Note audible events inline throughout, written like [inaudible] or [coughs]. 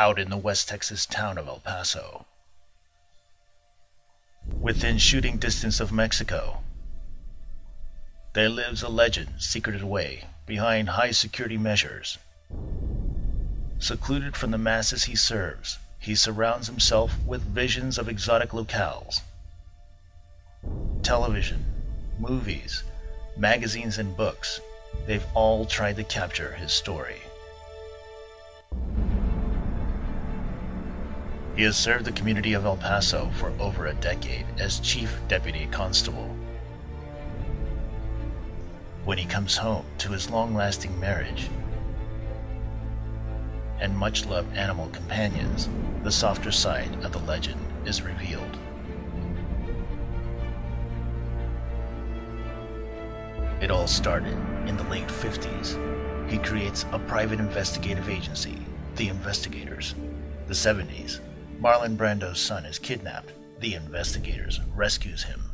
out in the West Texas town of El Paso. Within shooting distance of Mexico, there lives a legend secreted away behind high security measures. Secluded from the masses he serves, he surrounds himself with visions of exotic locales. Television, movies, magazines, and books, they've all tried to capture his story. He has served the community of El Paso for over a decade as Chief Deputy Constable. When he comes home to his long lasting marriage and much loved animal companions, the softer side of the legend is revealed. It all started in the late 50s. He creates a private investigative agency, The Investigators. The 70s, Marlon Brando's son is kidnapped. The investigators rescues him.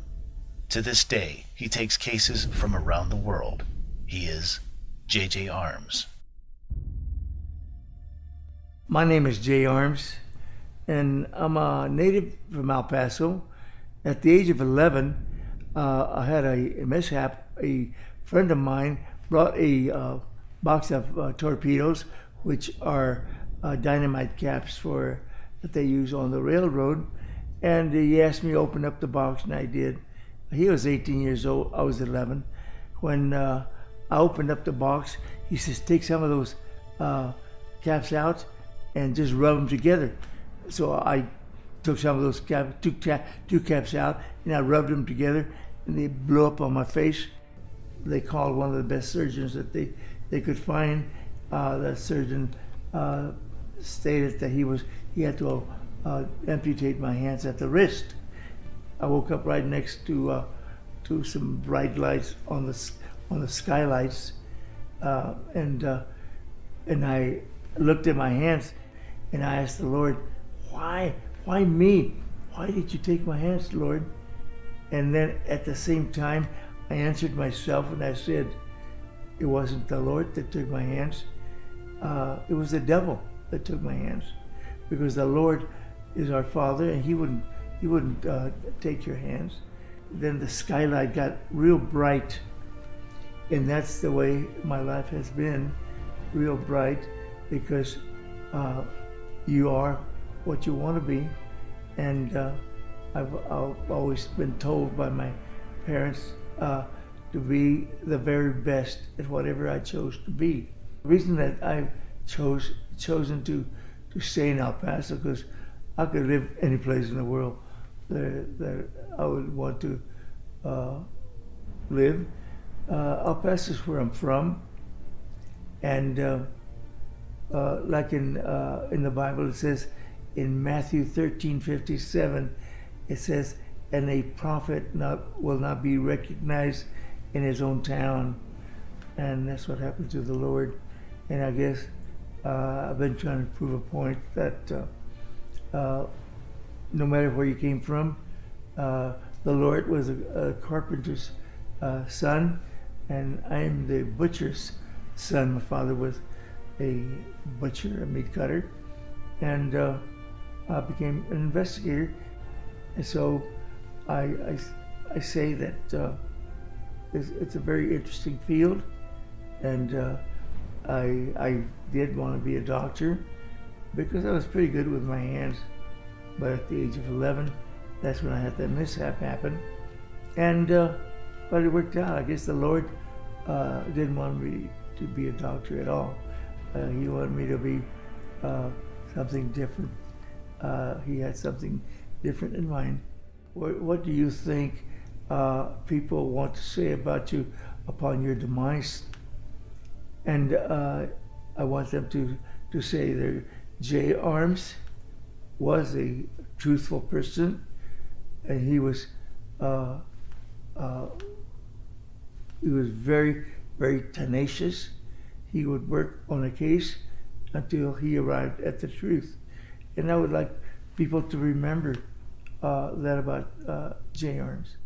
To this day, he takes cases from around the world. He is J.J. Armes. My name is Jay Armes, and I'm a native from El Paso. At the age of 11, uh, I had a, a, mishap. A friend of mine brought a uh, box of uh, torpedoes, which are uh, dynamite caps for that they use on the railroad. And he asked me to open up the box, and I did. He was 18 years old. I was 11. When uh, I opened up the box, he says, "Take some of those uh, caps out and just rub them together." So I took some of those caps, two, two caps out, and I rubbed them together, and they blew up on my face. They called one of the best surgeons that they, they could find. Uh, that surgeon uh, stated that he was he had to uh, amputate my hands at the wrist. I woke up right next to uh, to some bright lights on the on the skylights, uh, and uh, and I looked at my hands, and I asked the Lord, "Why, why me? Why did you take my hands, Lord?" And then at the same time, I answered myself, and I said, "It wasn't the Lord that took my hands; uh, it was the devil that took my hands." Because the Lord is our Father, and He wouldn't He wouldn't uh, take your hands. Then the skylight got real bright, and that's the way my life has been, real bright, because uh, you are what you want to be, and uh, I've, I've, always been told by my parents uh, to be the very best at whatever I chose to be. The reason that I've chose chosen to to stay in El Paso because I could live any place in the world that, that I would want to uh, live. Uh, El Paso is where I'm from, and uh, uh like in uh, in the Bible, it says in Matthew 13:57, it says, "And a prophet not will not be recognized in his own town," and that's what happened to the Lord. And I guess I've been trying to prove a point that uh, uh, no matter where you came from, uh, the Lord was a, a carpenter's uh, son, and I'm the butcher's son. My father was a butcher, a meat cutter, and uh, I became an investigator. And so I, I, I say that it's, it's, a very interesting field, and I, I did want to be a doctor because I was pretty good with my hands. But at the age of 11, that's when I had that mishap happen. And, uh, but it worked out. I guess the Lord uh, didn't want me to be a doctor at all. Uh, he wanted me to be uh, something different. Uh, he had something different in mind. What, what do you think uh, people want to say about you upon your demise? And I want them to, to say that Jay Armes was a truthful person and he was uh, uh, he was very very tenacious. He would work on a case until he arrived at the truth. And i would like people to remember uh, that about uh, jay armes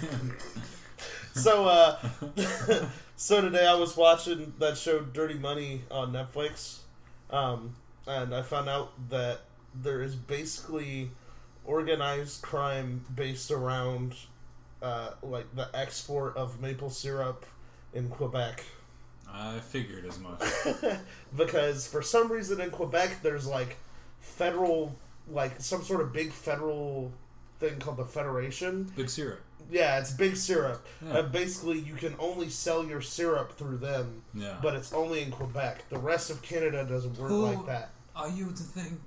[laughs] so uh, [laughs] so today I was watching that show Dirty Money on Netflix, um, and I found out that there is basically organized crime based around uh, like the export of maple syrup in Quebec. I figured as much. [laughs] because for some reason in Quebec there's like federal like some sort of big federal thing called the Federation. Big syrup. Yeah, it's big syrup. Yeah. And basically you can only sell your syrup through them. Yeah. But it's only in Quebec. The rest of Canada doesn't work Who- like that. Are you to think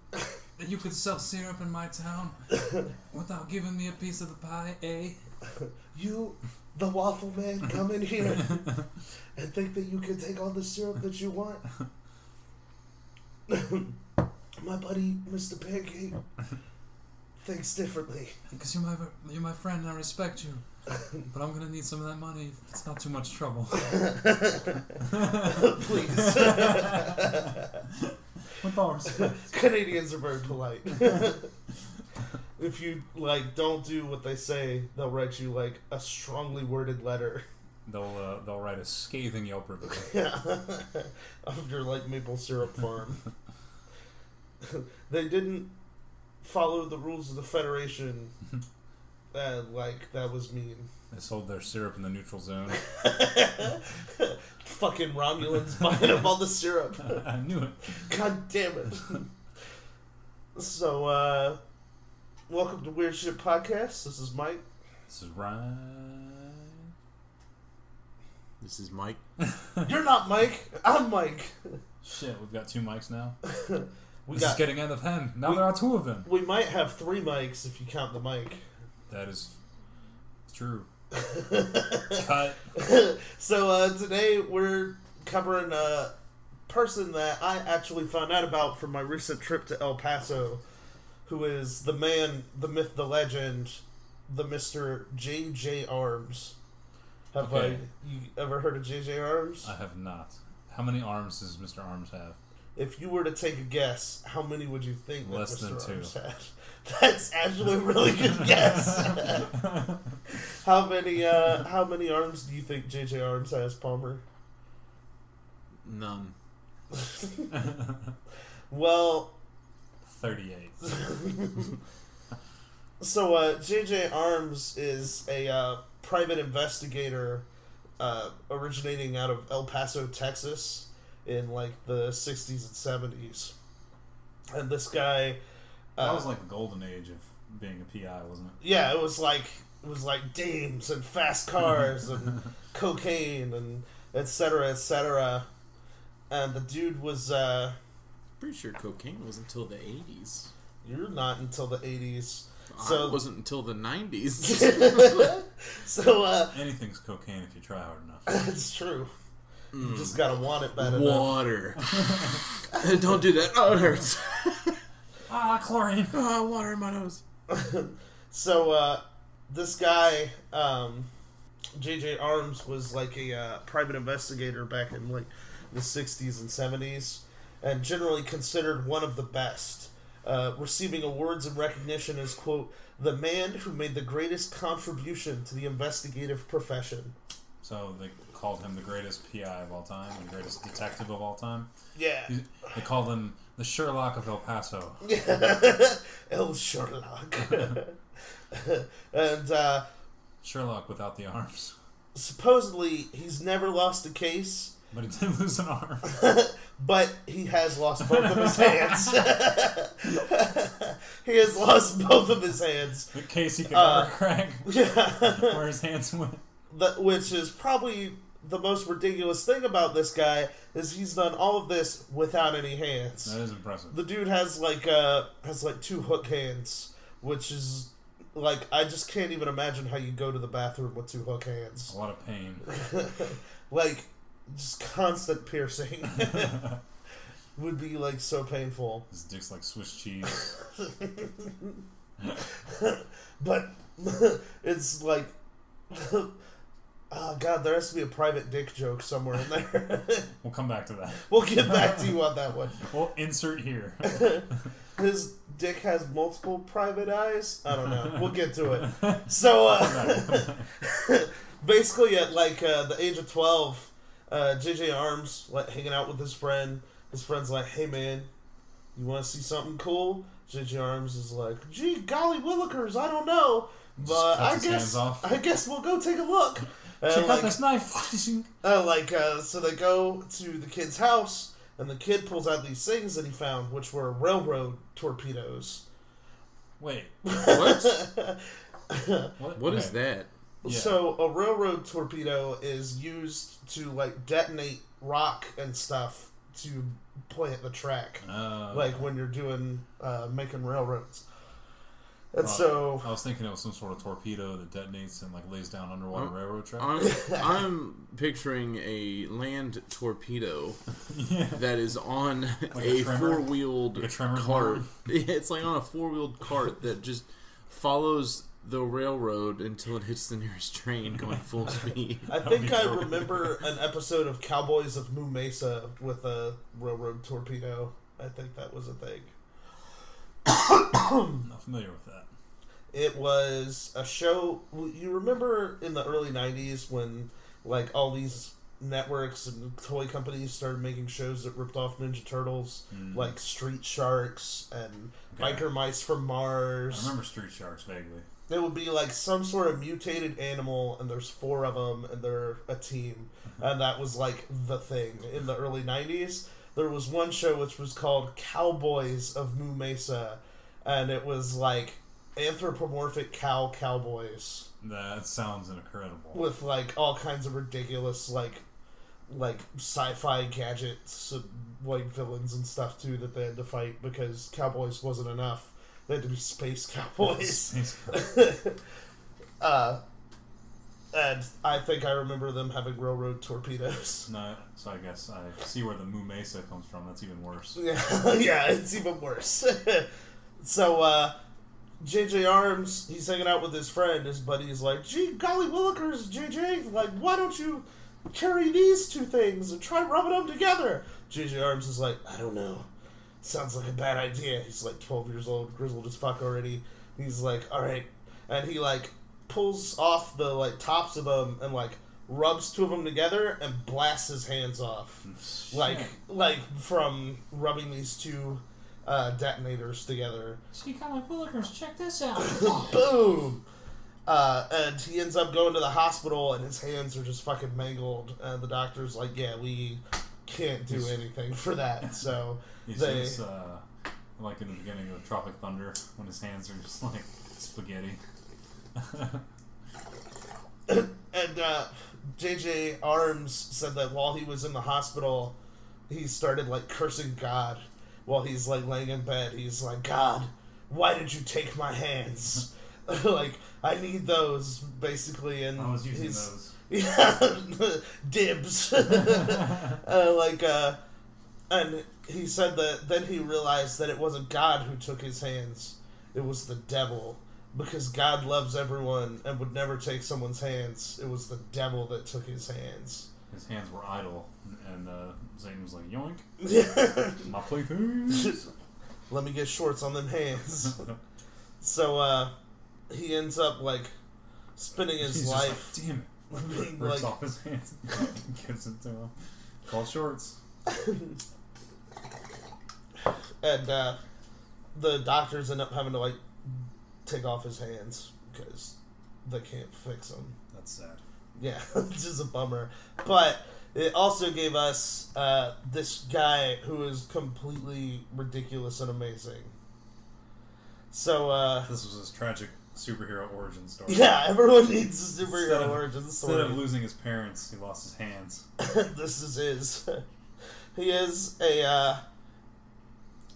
that you could sell syrup in my town [laughs] without giving me a piece of the pie, eh? [laughs] You the waffle man come in here [laughs] and think that you can take all the syrup that you want. My buddy, Mr. Pancake, thinks differently. Because you're my you're my friend and I respect you. But I'm gonna need some of that money. if It's not too much trouble. [laughs] [laughs] Please. With all respect. Canadians are very polite. [laughs] if you like don't do what they say, they'll write you like a strongly worded letter. They'll uh, they'll write a scathing Yelp review. Yeah. of your like maple syrup farm. they didn't follow the rules of the Federation. [laughs] And like that was mean. They sold their syrup in the neutral zone. [laughs] Fucking Romulans buying up all the syrup. [laughs] I knew it. God damn it. so, uh, welcome to Weird Shit Podcast. This is Mike. This is Ryan. This is Mike. You're not Mike. I'm Mike. Shit, we've got two mics now. We this got. is getting out of hand. Now We- there are two of them. we might have three mics if you count the mic. That is true. [laughs] Cut. so uh, today we're covering a person that I actually found out about from my recent trip to El Paso, who is the man, the myth, the legend, the Mister J J Armes. Have Okay. I you ever heard of J J Armes? I have not. How many arms does Mr. Armes have? If you were to take a guess, how many would you think that Less Mr. than two. Armes had? [laughs] That's actually a really good guess. [laughs] how many? Uh, how many arms do you think J J Armes has, Palmer? None. [laughs] Well, 38. So, uh, JJ Armes is a uh, private investigator uh, originating out of El Paso, Texas, in like the 60s and 70s. And this guy. Uh, That was like the golden age of being a PI, wasn't it? yeah, it was like it was like dames and fast cars and [laughs] cocaine and et cetera, et cetera. And the dude was uh, Pretty sure cocaine was until the 80s. you're not until the 80s. So So it wasn't until the 90s. [laughs] [laughs] so uh, Anything's cocaine if you try hard enough. it's true. You just gotta want it bad enough. water. [laughs] [laughs] Don't do that. Oh, it hurts. [laughs] ah, chlorine. oh, water in my nose. So uh, this guy, um, JJ Armes, was like a uh, private investigator back in like the '60s and '70s, and generally considered one of the best. Uh, receiving awards and recognition as quote the man who made the greatest contribution to the investigative profession. So they called him the greatest PI of all time, the greatest detective of all time. Yeah, They called him the Sherlock of El Paso. [laughs] El Sherlock. [laughs] and uh, Sherlock without the arms. supposedly he's never lost a case. But he did lose an arm. [laughs] but he has lost both of his hands. he has lost both of his hands, The case he could Uh, never crack. Where his hands went. the, which is probably the most ridiculous thing about this guy is he's done all of this without any hands. That is impressive. The dude has like uh has like two hook hands, which is like I just can't even imagine how you go to the bathroom with two hook hands. A lot of pain. [laughs] like just constant piercing [laughs] [laughs] would be like so painful. His dick's like Swiss cheese. but it's like oh god there has to be a private dick joke somewhere in there. [laughs] We'll come back to that. we'll get back to you on that one. [laughs] We'll insert here. [laughs] his dick has multiple private eyes? I don't know. We'll get to it. So uh, basically at like uh, the age of 12 uh, jj armes like hanging out with his friend. His friend's like hey man you want to see something cool? Jj armes is like gee golly willikers i don't know but i guess off. i guess we'll go take a look And, Check like, out this knife. [laughs] uh, like uh, so they go to the kid's house and the kid pulls out these things that he found which were railroad torpedoes Wait. [laughs] What? What? What is Okay. that? Yeah. So a railroad torpedo is used to like detonate rock and stuff to plant the track, Uh, like when you're doing uh, making railroads. And Well, so I was thinking it was some sort of torpedo that detonates and like lays down underwater Oh, railroad track. I'm, [laughs] I'm picturing a land torpedo [laughs] yeah. that is on a a, four wheeled Like cart. [laughs] it's like on a four wheeled cart that just follows the railroad until it hits the nearest train going full speed. I think I cool. remember an episode of Cowboys of Moo Mesa with a railroad torpedo. I think that was a thing. I'm not familiar with that. It was a show. You remember in the early '90s when, like, all these networks and toy companies started making shows that ripped off Ninja Turtles, Mm. like Street Sharks and Okay. Biker Mice from Mars. I remember Street Sharks vaguely. It would be like some sort of mutated animal, and there's four of them, and they're a team, [laughs] and that was like the thing in the early '90s. There was one show which was called Cowboys of Moo Mesa, and it was like anthropomorphic cow cowboys That sounds incredible. with like all kinds of ridiculous like like sci-fi gadgets and like villains and stuff too that they had to fight because cowboys wasn't enough. They had to be space [laughs] cowboys. Space [laughs] Cowboys. uh, and I think I remember them having railroad torpedoes. [laughs] no, so I guess I see where the Moo Mesa comes from. That's even worse. Yeah, [laughs] yeah, it's even worse. [laughs] so, uh, JJ Armes, he's hanging out with his friend. His buddy's like, gee, golly willikers, JJ, like, why don't you carry these two things and try rubbing them together? JJ Armes is like, I don't know. Sounds like a bad idea. He's like 12 years old, grizzled as fuck already. He's like, alright. And he, like, pulls off the, like, tops of them and, like, rubs two of them together and blasts his hands off like like from rubbing these two uh, detonators together. So you kind of like, Willikers, check this out. [laughs] Boom. Uh, and he ends up going to the hospital, and his hands are just fucking mangled. And the doctor's like, "Yeah, we can't do anything for that." [laughs] So they, just uh, like in the beginning of Tropic Thunder when his hands are just like spaghetti. [laughs] and uh, JJ Armes said that while he was in the hospital, he started like cursing God while he's like laying in bed. He's like, God, why did you take my hands? [laughs] like I need those basically, and I was using he's, those. [laughs] Yeah, dibs. uh, like, uh, and he said that then he realized that it wasn't God who took his hands; it was the devil. Because God loves everyone and would never take someone's hands. It was the devil that took his hands. His hands were idle, and uh, Zane was like, "Yoink, [laughs] my playthings." [laughs] Let me get shorts on them hands. [laughs] so, uh, he ends up, like, spending his He's life like, "Damn it!" being, Rips like, off his hands, gives it to him. Called shorts. and uh, the doctors end up having to like take off his hands because they can't fix them. That's sad. Yeah, [laughs] which is a bummer. But it also gave us uh, this guy who is completely ridiculous and amazing. So uh, This was his tragic superhero origin story. [laughs] yeah, everyone needs a superhero of- origin story. Instead of losing his parents, he lost his hands. [laughs] this is his. he is a. Uh,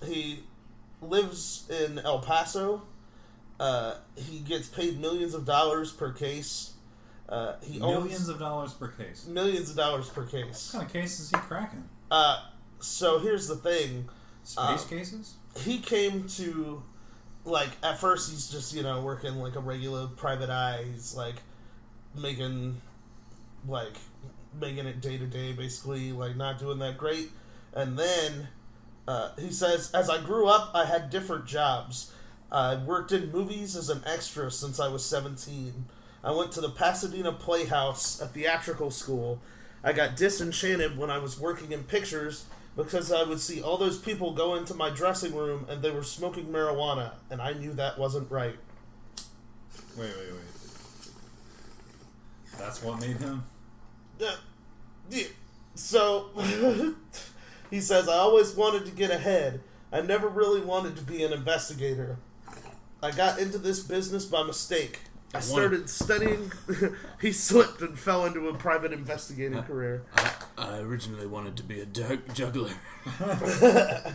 he lives in El Paso. Uh, he gets paid millions of dollars per case. Uh, he Millions owns of dollars per case. millions of dollars per case. What kind of cases is he cracking? Uh, so here's the thing. Space Um, cases? he came to like at first he's just you know working like a regular private eye he's like making like making it day to day basically like not doing that great and then uh, he says as i grew up i had different jobs i worked in movies as an extra since i was 17 I went to the Pasadena Playhouse, a theatrical school. I got disenchanted when I was working in pictures because I would see all those people go into my dressing room and they were smoking marijuana, and I knew that wasn't right. Wait, wait, wait. That's what made him. Yeah. Yeah. So, [laughs] he says, I always wanted to get ahead. I never really wanted to be an investigator. I got into this business by mistake. I started studying. [laughs] he slipped and fell into a private investigating career. I, I originally wanted to be a dug- juggler. [laughs]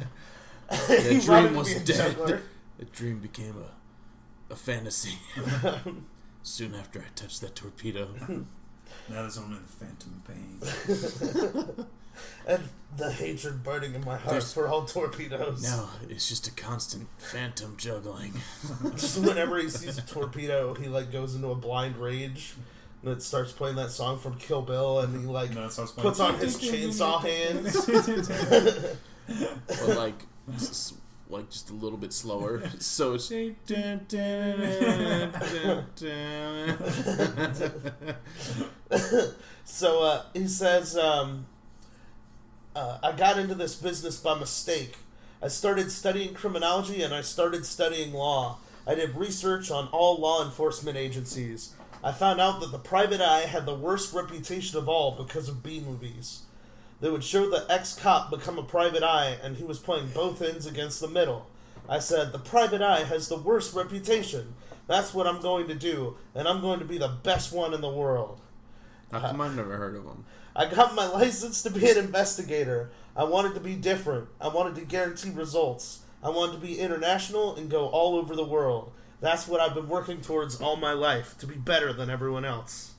He That dream was be dead. juggler. [laughs] That dream became a, a fantasy. Soon after I touched that torpedo. Now there's only the phantom pain. [laughs] And the hatred burning in my heart There's- for all torpedoes. Now it's just a constant phantom juggling. [laughs] Just whenever he sees a torpedo, he like goes into a blind rage. And it starts playing that song from Kill Bill, and he like No, it starts playing. puts on his chainsaw hands. [laughs] but like, s- s- like just a little bit slower. So it's. So uh, he says, um, uh, I got into this business by mistake. I started studying criminology and I started studying law. I did research on all law enforcement agencies. I found out that the private eye had the worst reputation of all because of B movies. They would show the ex cop become a private eye and he was playing both ends against the middle. I said, The private eye has the worst reputation. That's what I'm going to do, and I'm going to be the best one in the world. How come I've never heard of them? I got my license to be an investigator. I wanted to be different. I wanted to guarantee results. I wanted to be international and go all over the world. That's what I've been working towards all my life to be better than everyone else.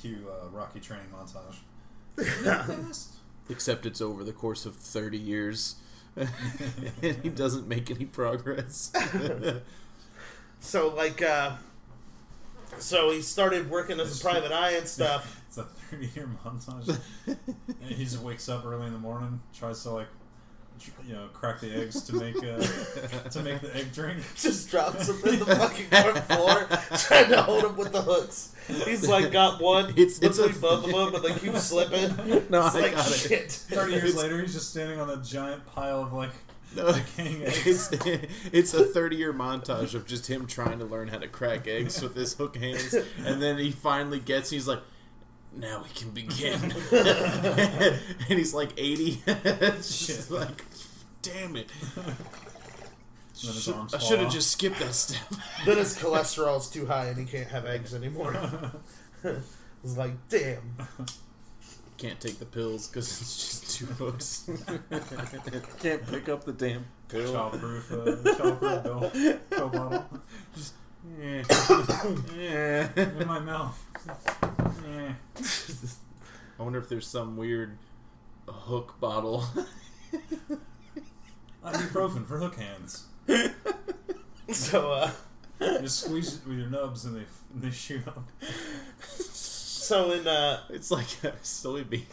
Cue uh, Rocky training montage. [laughs] Except it's over the course of 30 years. [laughs] and he doesn't make any progress. [laughs] So, like, uh, so he started working as a private eye and stuff. It's a 30 year montage. and he just wakes up early in the morning, tries to like, tr- you know, crack the eggs to make uh, [laughs] to make the egg drink. Just drops him in the fucking front floor, trying to hold him with the hooks. He's like got one It's- it's between a- both of them, but they keep [laughs] slipping. No, it's I like got it. shit. 30 years later, he's just standing on a giant pile of like No, decaying it's, it's a 30 year montage of just him trying to learn how to crack eggs with his hook hands. [laughs] And then he finally gets, he's like, now we can begin. [laughs] and he's like 80. [laughs] it's just like, damn it. then I should have just skipped that step. [laughs] Then his cholesterol's too high and he can't have eggs anymore. it's like, damn. Can't take the pills because it's just two hooks. Can't pick up the damn pill. Childproof, uh, childproof pill, pill bottle Yeah. Yeah. [coughs] in my mouth. Eh. [laughs] I wonder if there's some weird hook bottle. [laughs] Ibuprofen for hook hands. [laughs] So, uh, You just squeeze it with your nubs and they they shoot up. so in, uh, It's like a soybean.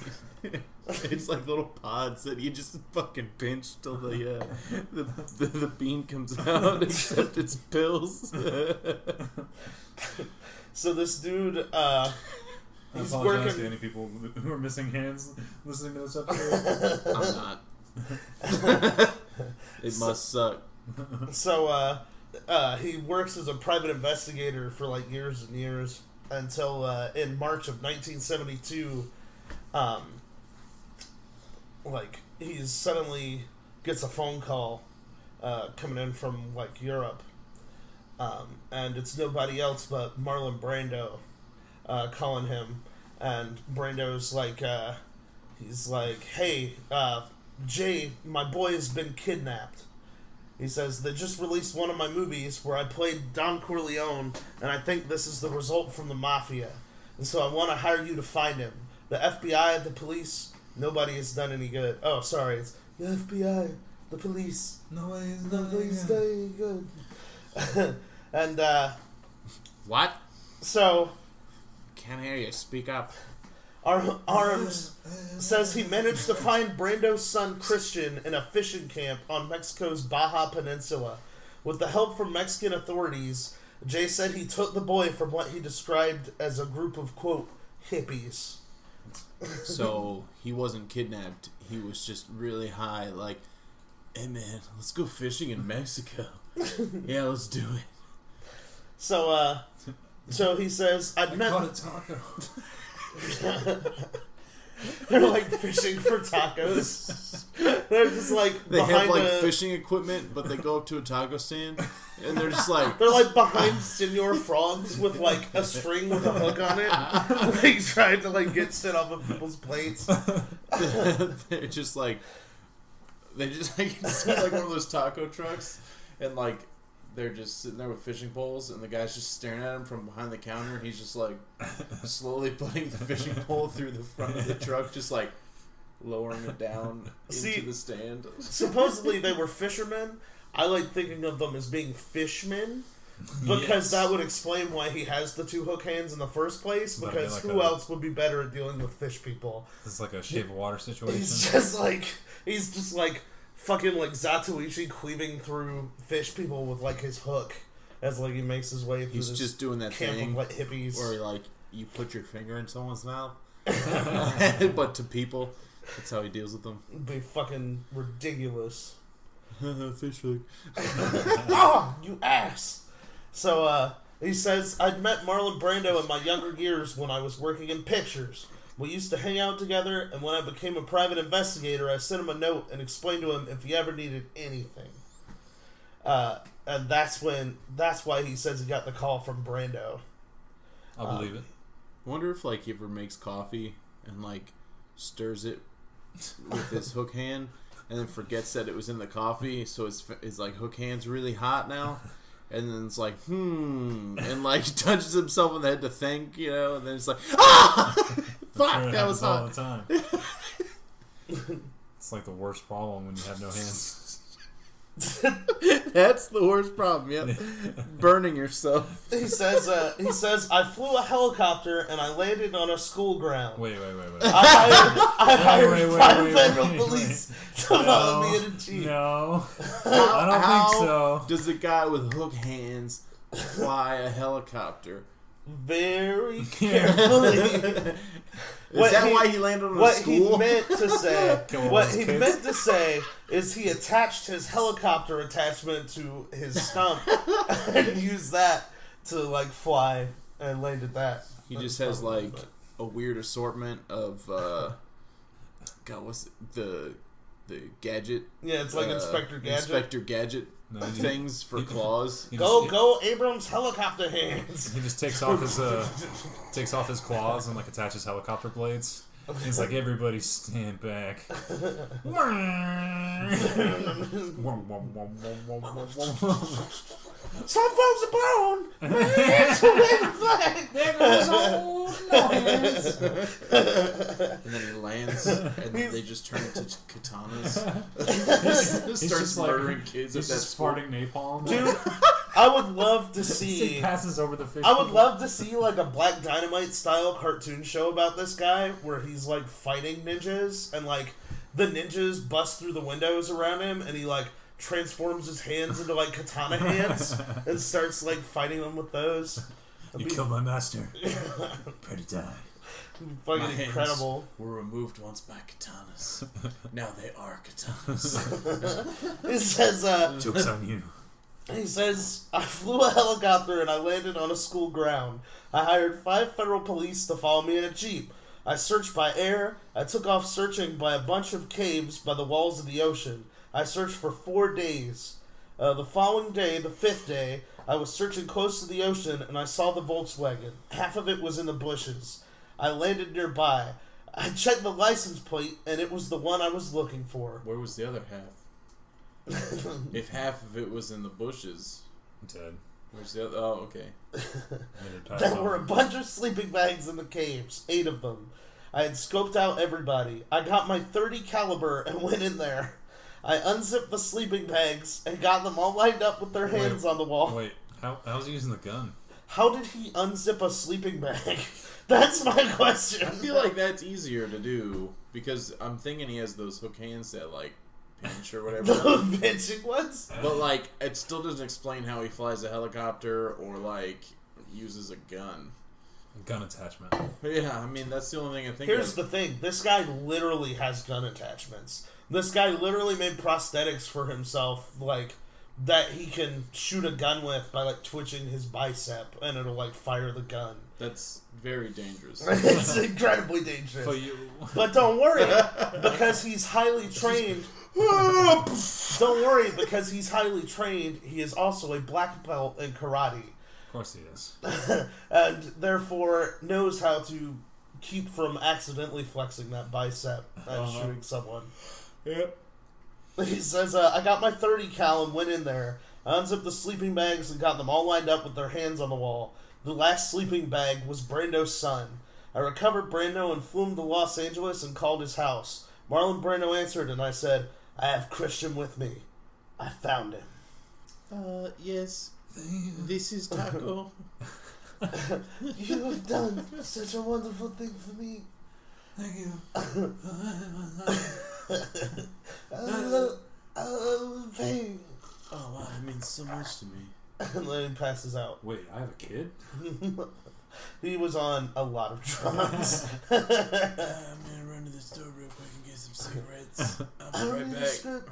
it's like little pods that you just fucking pinch till the uh, the, the the bean comes out. Except it's pills. So this dude, uh, [laughs] I he's apologize working. to any people [laughs] who are missing hands listening to this episode. I'm not. [laughs] it must suck. So uh, uh, he works as a private investigator for like years and years until uh, in March of 1972, um, like he suddenly gets a phone call uh, coming in from like Europe, um, and it's nobody else but Marlon Brando uh, calling him, and Brando's like, uh, he's like, hey, uh, Jay, my boy has been kidnapped. He says they just released one of my movies where I played Don Corleone, and I think this is the result from the mafia. And so I want to hire you to find him. The FBI, the police, nobody has done any good. Oh, sorry, it's the FBI, the police, Nobody's nobody's done any good. [laughs] and uh, What? so Can't hear you. Speak up. Ar- Armes says he managed to find Brando's son Christian in a fishing camp on Mexico's Baja Peninsula. With the help from Mexican authorities, Jay said he took the boy from what he described as a group of quote hippies. So he wasn't kidnapped. He was just really high. Like, hey man, let's go fishing in Mexico. [laughs] yeah, let's do it. So uh, so he says I'd I met. caught a taco. [laughs] They're like fishing for tacos. [laughs] They're just like They have like a, fishing equipment, but they go up to a taco stand and they're just like, They're like behind Senor Frogs with like a string with a hook on it, like trying to like get shit off of people's plates. they're just like, they just like you see like one of those taco trucks, and like they're just sitting there with fishing poles, and the guy's just staring at him from behind the counter, and he's just like [laughs] slowly putting the fishing pole through the front of the truck, just like lowering it down See- into the stand. Supposedly they were [laughs] fishermen. I like thinking of them as being fishmen [laughs] because Yes. that would explain why he has the two hook hands in the first place. That'd be Because like who a- else would be better at dealing with fish people? It's like a shape of water situation. He's just like he's just like fucking like Zatoichi cleaving through fish people with like his hook as like he makes his way through He's this just doing that camp thing of like hippies. where like you put your finger in someone's mouth, [laughs] but to people, that's how he deals with them. It'd be fucking ridiculous. [laughs] Fish hook. oh, [laughs] you ass. So uh, he says, I'd met Marlon Brando in my younger years when I was working in pictures. We used to hang out together, and when I became a private investigator, I sent him a note and explained to him if he ever needed anything. Uh, and that's when that's why he says he got the call from Brando. I'll believe it. Wonder if like he ever makes coffee and like stirs it with his hook hand and then forgets that it was in the coffee, so his his like hook hand's really hot now. And then it's like, hmm, and like [laughs] touches himself on the head to think, you know, and then it's like, ah, [laughs] fuck, that was all hot. the time. [laughs] it's like the worst problem when you have no hands. [laughs] That's the worst problem. Yep, [laughs] burning yourself. He says, uh, he says, I flew a helicopter and I landed on a school ground. Wait, wait, wait, wait. I hired, [laughs] I hired wait, wait, five wait, federal wait, police to follow me in a jeep. No, I don't how think so. Does a guy with hook hands fly a helicopter? Very [laughs] carefully. Is [laughs] What that he- why he landed on a what school? he meant to say, [laughs] on, what he kids. meant to say is he attached his helicopter attachment to his stump and used that to like fly and landed that. He just has probably- like a weird assortment of uh God, what's it? the the gadget? yeah, it's like uh, Inspector Gadget. Inspector Gadget No, [laughs] he- things for he- claws. He Go just, go Abrams helicopter hands. [laughs] He just takes off his uh, takes off his claws and like attaches helicopter blades. He's like, everybody stand back. [laughs] Some folks are born. It's a red flag. And then he lands, and then they just turn into katanas. [laughs] He's [laughs] Starts just like- murdering kids He's at that just school. farting napalm. Dude, I would love to [laughs] he see. passes over the fish. I would love to see like a Black Dynamite style cartoon show about this guy where he's like fighting ninjas and like the ninjas bust through the windows around him and he like transforms his hands into like katana hands [laughs] and starts like fighting them with those. You That'd be killed my master. [laughs] Pray to die. fucking My hands incredible. Were removed once by katanas. now they are katanas. He says, uh, Joke's on you. He says, I flew a helicopter and I landed on a school ground. I hired five federal police to follow me in a jeep. I searched by air. I took off searching by a bunch of caves by the walls of the ocean. I searched for four days. Uh, the following day, the fifth day, I was searching close to the ocean and I saw the Volkswagen. Half of it was in the bushes. I landed nearby. I checked the license plate and it was the one I was looking for. Where was the other half? If [laughs] half of it was in the bushes, Dead. where's the other? Oh, okay. There were a bunch of sleeping bags in the caves, eight of them. I had scoped out everybody. I got my 30 caliber and went in there. I unzipped the sleeping bags and got them all lined up with their hands Wait, on the wall. Wait, how, how's he using the gun? How did he unzip a sleeping bag? [laughs] That's my question. I feel like that's easier to do because I'm thinking he has those hook hands that like bench or whatever. [laughs] the benching ones. but like, it still doesn't explain how he flies a helicopter or like uses a gun. Gun attachment. Yeah, I mean that's the only thing I think. Here's of. the thing: this guy literally has gun attachments. This guy literally made prosthetics for himself, like that he can shoot a gun with by like twitching his bicep, and it'll like fire the gun. That's very dangerous. [laughs] it's incredibly dangerous. For you. But don't worry, [laughs] because he's highly trained. [laughs] don't worry, because he's highly trained. He is also a black belt in karate, Of course he is. and therefore knows how to keep from accidentally flexing that bicep and uh-huh. shooting someone. Yep. He says, uh, "I got my 30 cal and went in there. I unzipped the sleeping bags and got them all lined up with their hands on the wall. The last sleeping bag was Brando's son. I recovered Brando and flew him to Los Angeles and called his house. Marlon Brando answered, and I said, "I have Christian with me. I found him." Uh, yes. This is Taco. [laughs] [laughs] You have done such a wonderful thing for me. Thank you. [laughs] [laughs] Oh, oh, oh wow, it means so much to me. [laughs] And then he passes out. Wait, I have a kid? [laughs] He was on a lot of drugs. I'm gonna run to the store real quick and get some cigarettes. I'll be right back. script.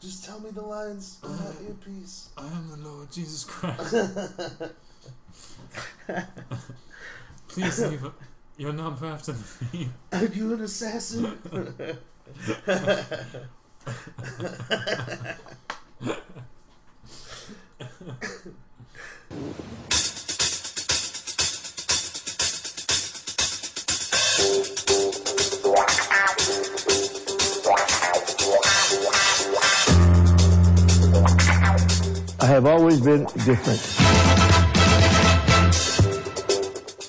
Just tell me the lines on that uh, earpiece. I am the Lord Jesus Christ. Please leave your number after me. Are you an assassin? I have always been different.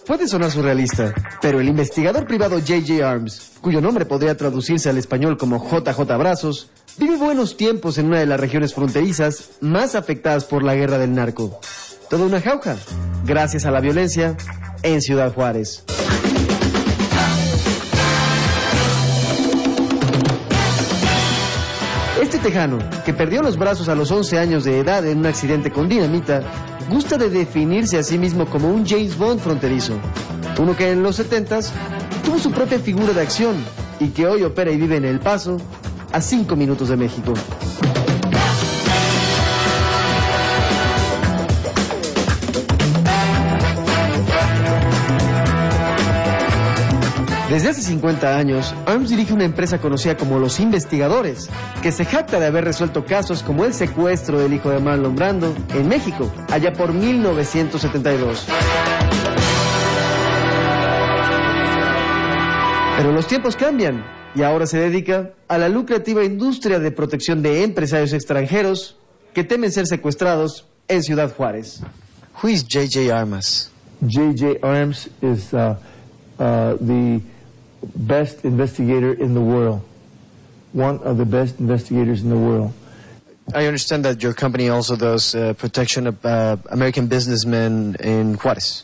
Puede sonar surrealista, pero el investigador privado J.J. Arms, cuyo nombre podría traducirse al español como JJ Brazos, vive buenos tiempos en una de las regiones fronterizas más afectadas por la guerra del narco. Toda una jauja, gracias a la violencia, en Ciudad Juárez. Este tejano, que perdió los brazos a los 11 años de edad en un accidente con dinamita, gusta de definirse a sí mismo como un James Bond fronterizo. Uno que en los 70s tuvo su propia figura de acción y que hoy opera y vive en El Paso, a 5 minutos de México. Desde hace 50 años, Arms dirige una empresa conocida como Los Investigadores, que se jacta de haber resuelto casos como el secuestro del hijo de Marlon Brando en México, allá por 1972. Pero los tiempos cambian y ahora se dedica a la lucrativa industria de protección de empresarios extranjeros que temen ser secuestrados en Ciudad Juárez. Who is J.J. Armas? J.J. Arms is uh, uh, the best investigator in the world. One of the best investigators in the world. I understand that your company also does uh, protection of uh, American businessmen in Juarez.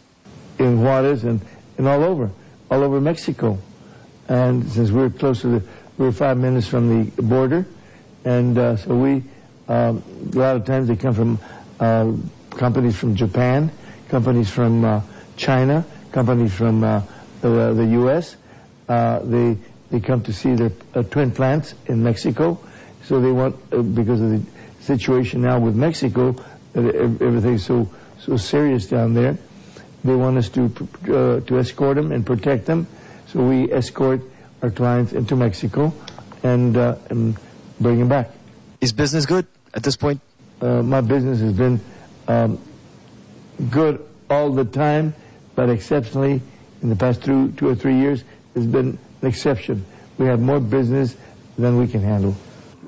in Juarez and, and all over, all over Mexico. And since we're close to the, we're five minutes from the border, and uh, so we, um, a lot of times they come from uh, companies from Japan, companies from uh, China, companies from uh, the, the U.S. Uh, they they come to see their uh, twin plants in Mexico, so they want uh, because of the situation now with Mexico, everything's so so serious down there. They want us to uh, to escort them and protect them, so we escort our clients into Mexico and uh, and bring them back. Is business good at this point? Uh, my business has been um, good all the time, but exceptionally in the past two two or three years has been an exception. We have more business than we can handle.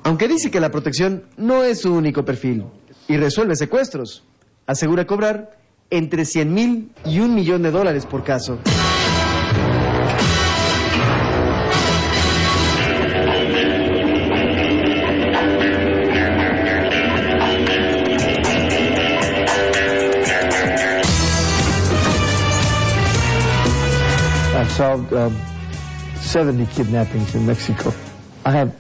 Aunque dice que la protección no es su único perfil y resuelve secuestros, asegura cobrar entre 100 mil y un millón de dólares por caso. Um, 70 kidnappings in Mexico. I have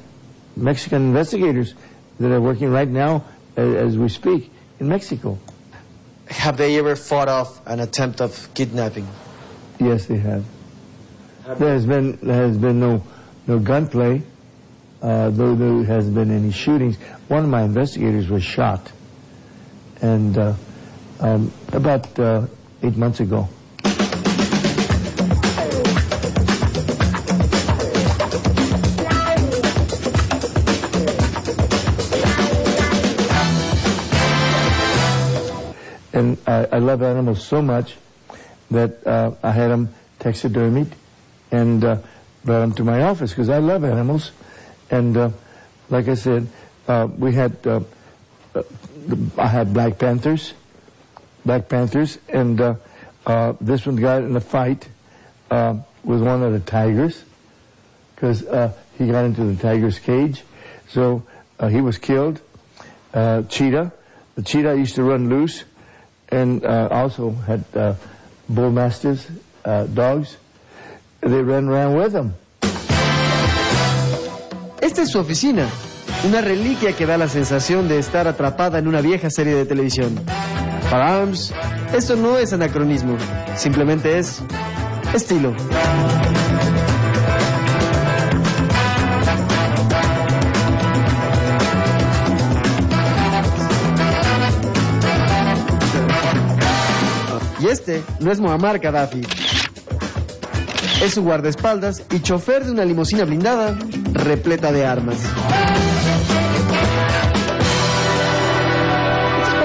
Mexican investigators that are working right now uh, as we speak in Mexico. Have they ever fought off an attempt of kidnapping? Yes, they have. There has been there has been no no gunplay, uh, though there has been any shootings. One of my investigators was shot, and uh, um, about uh, eight months ago. Love animals so much that uh, I had them taxidermied and uh, brought them to my office because I love animals. And uh, like I said, uh, we had uh, uh, I had black panthers, black panthers, and this one got in a fight with one of the tigers because he got into the tiger's cage, so he was killed. Cheetah, the cheetah used to run loose, and uh, also had uh, bull masters, uh, dogs. They ran around with him. Esta es su oficina, una reliquia que da la sensación de estar atrapada en una vieja serie de televisión. Para Arms, esto no es anacronismo, simplemente es estilo. Este no es Muammar Gaddafi. Es su guardaespaldas y chofer de una limusina blindada repleta de armas.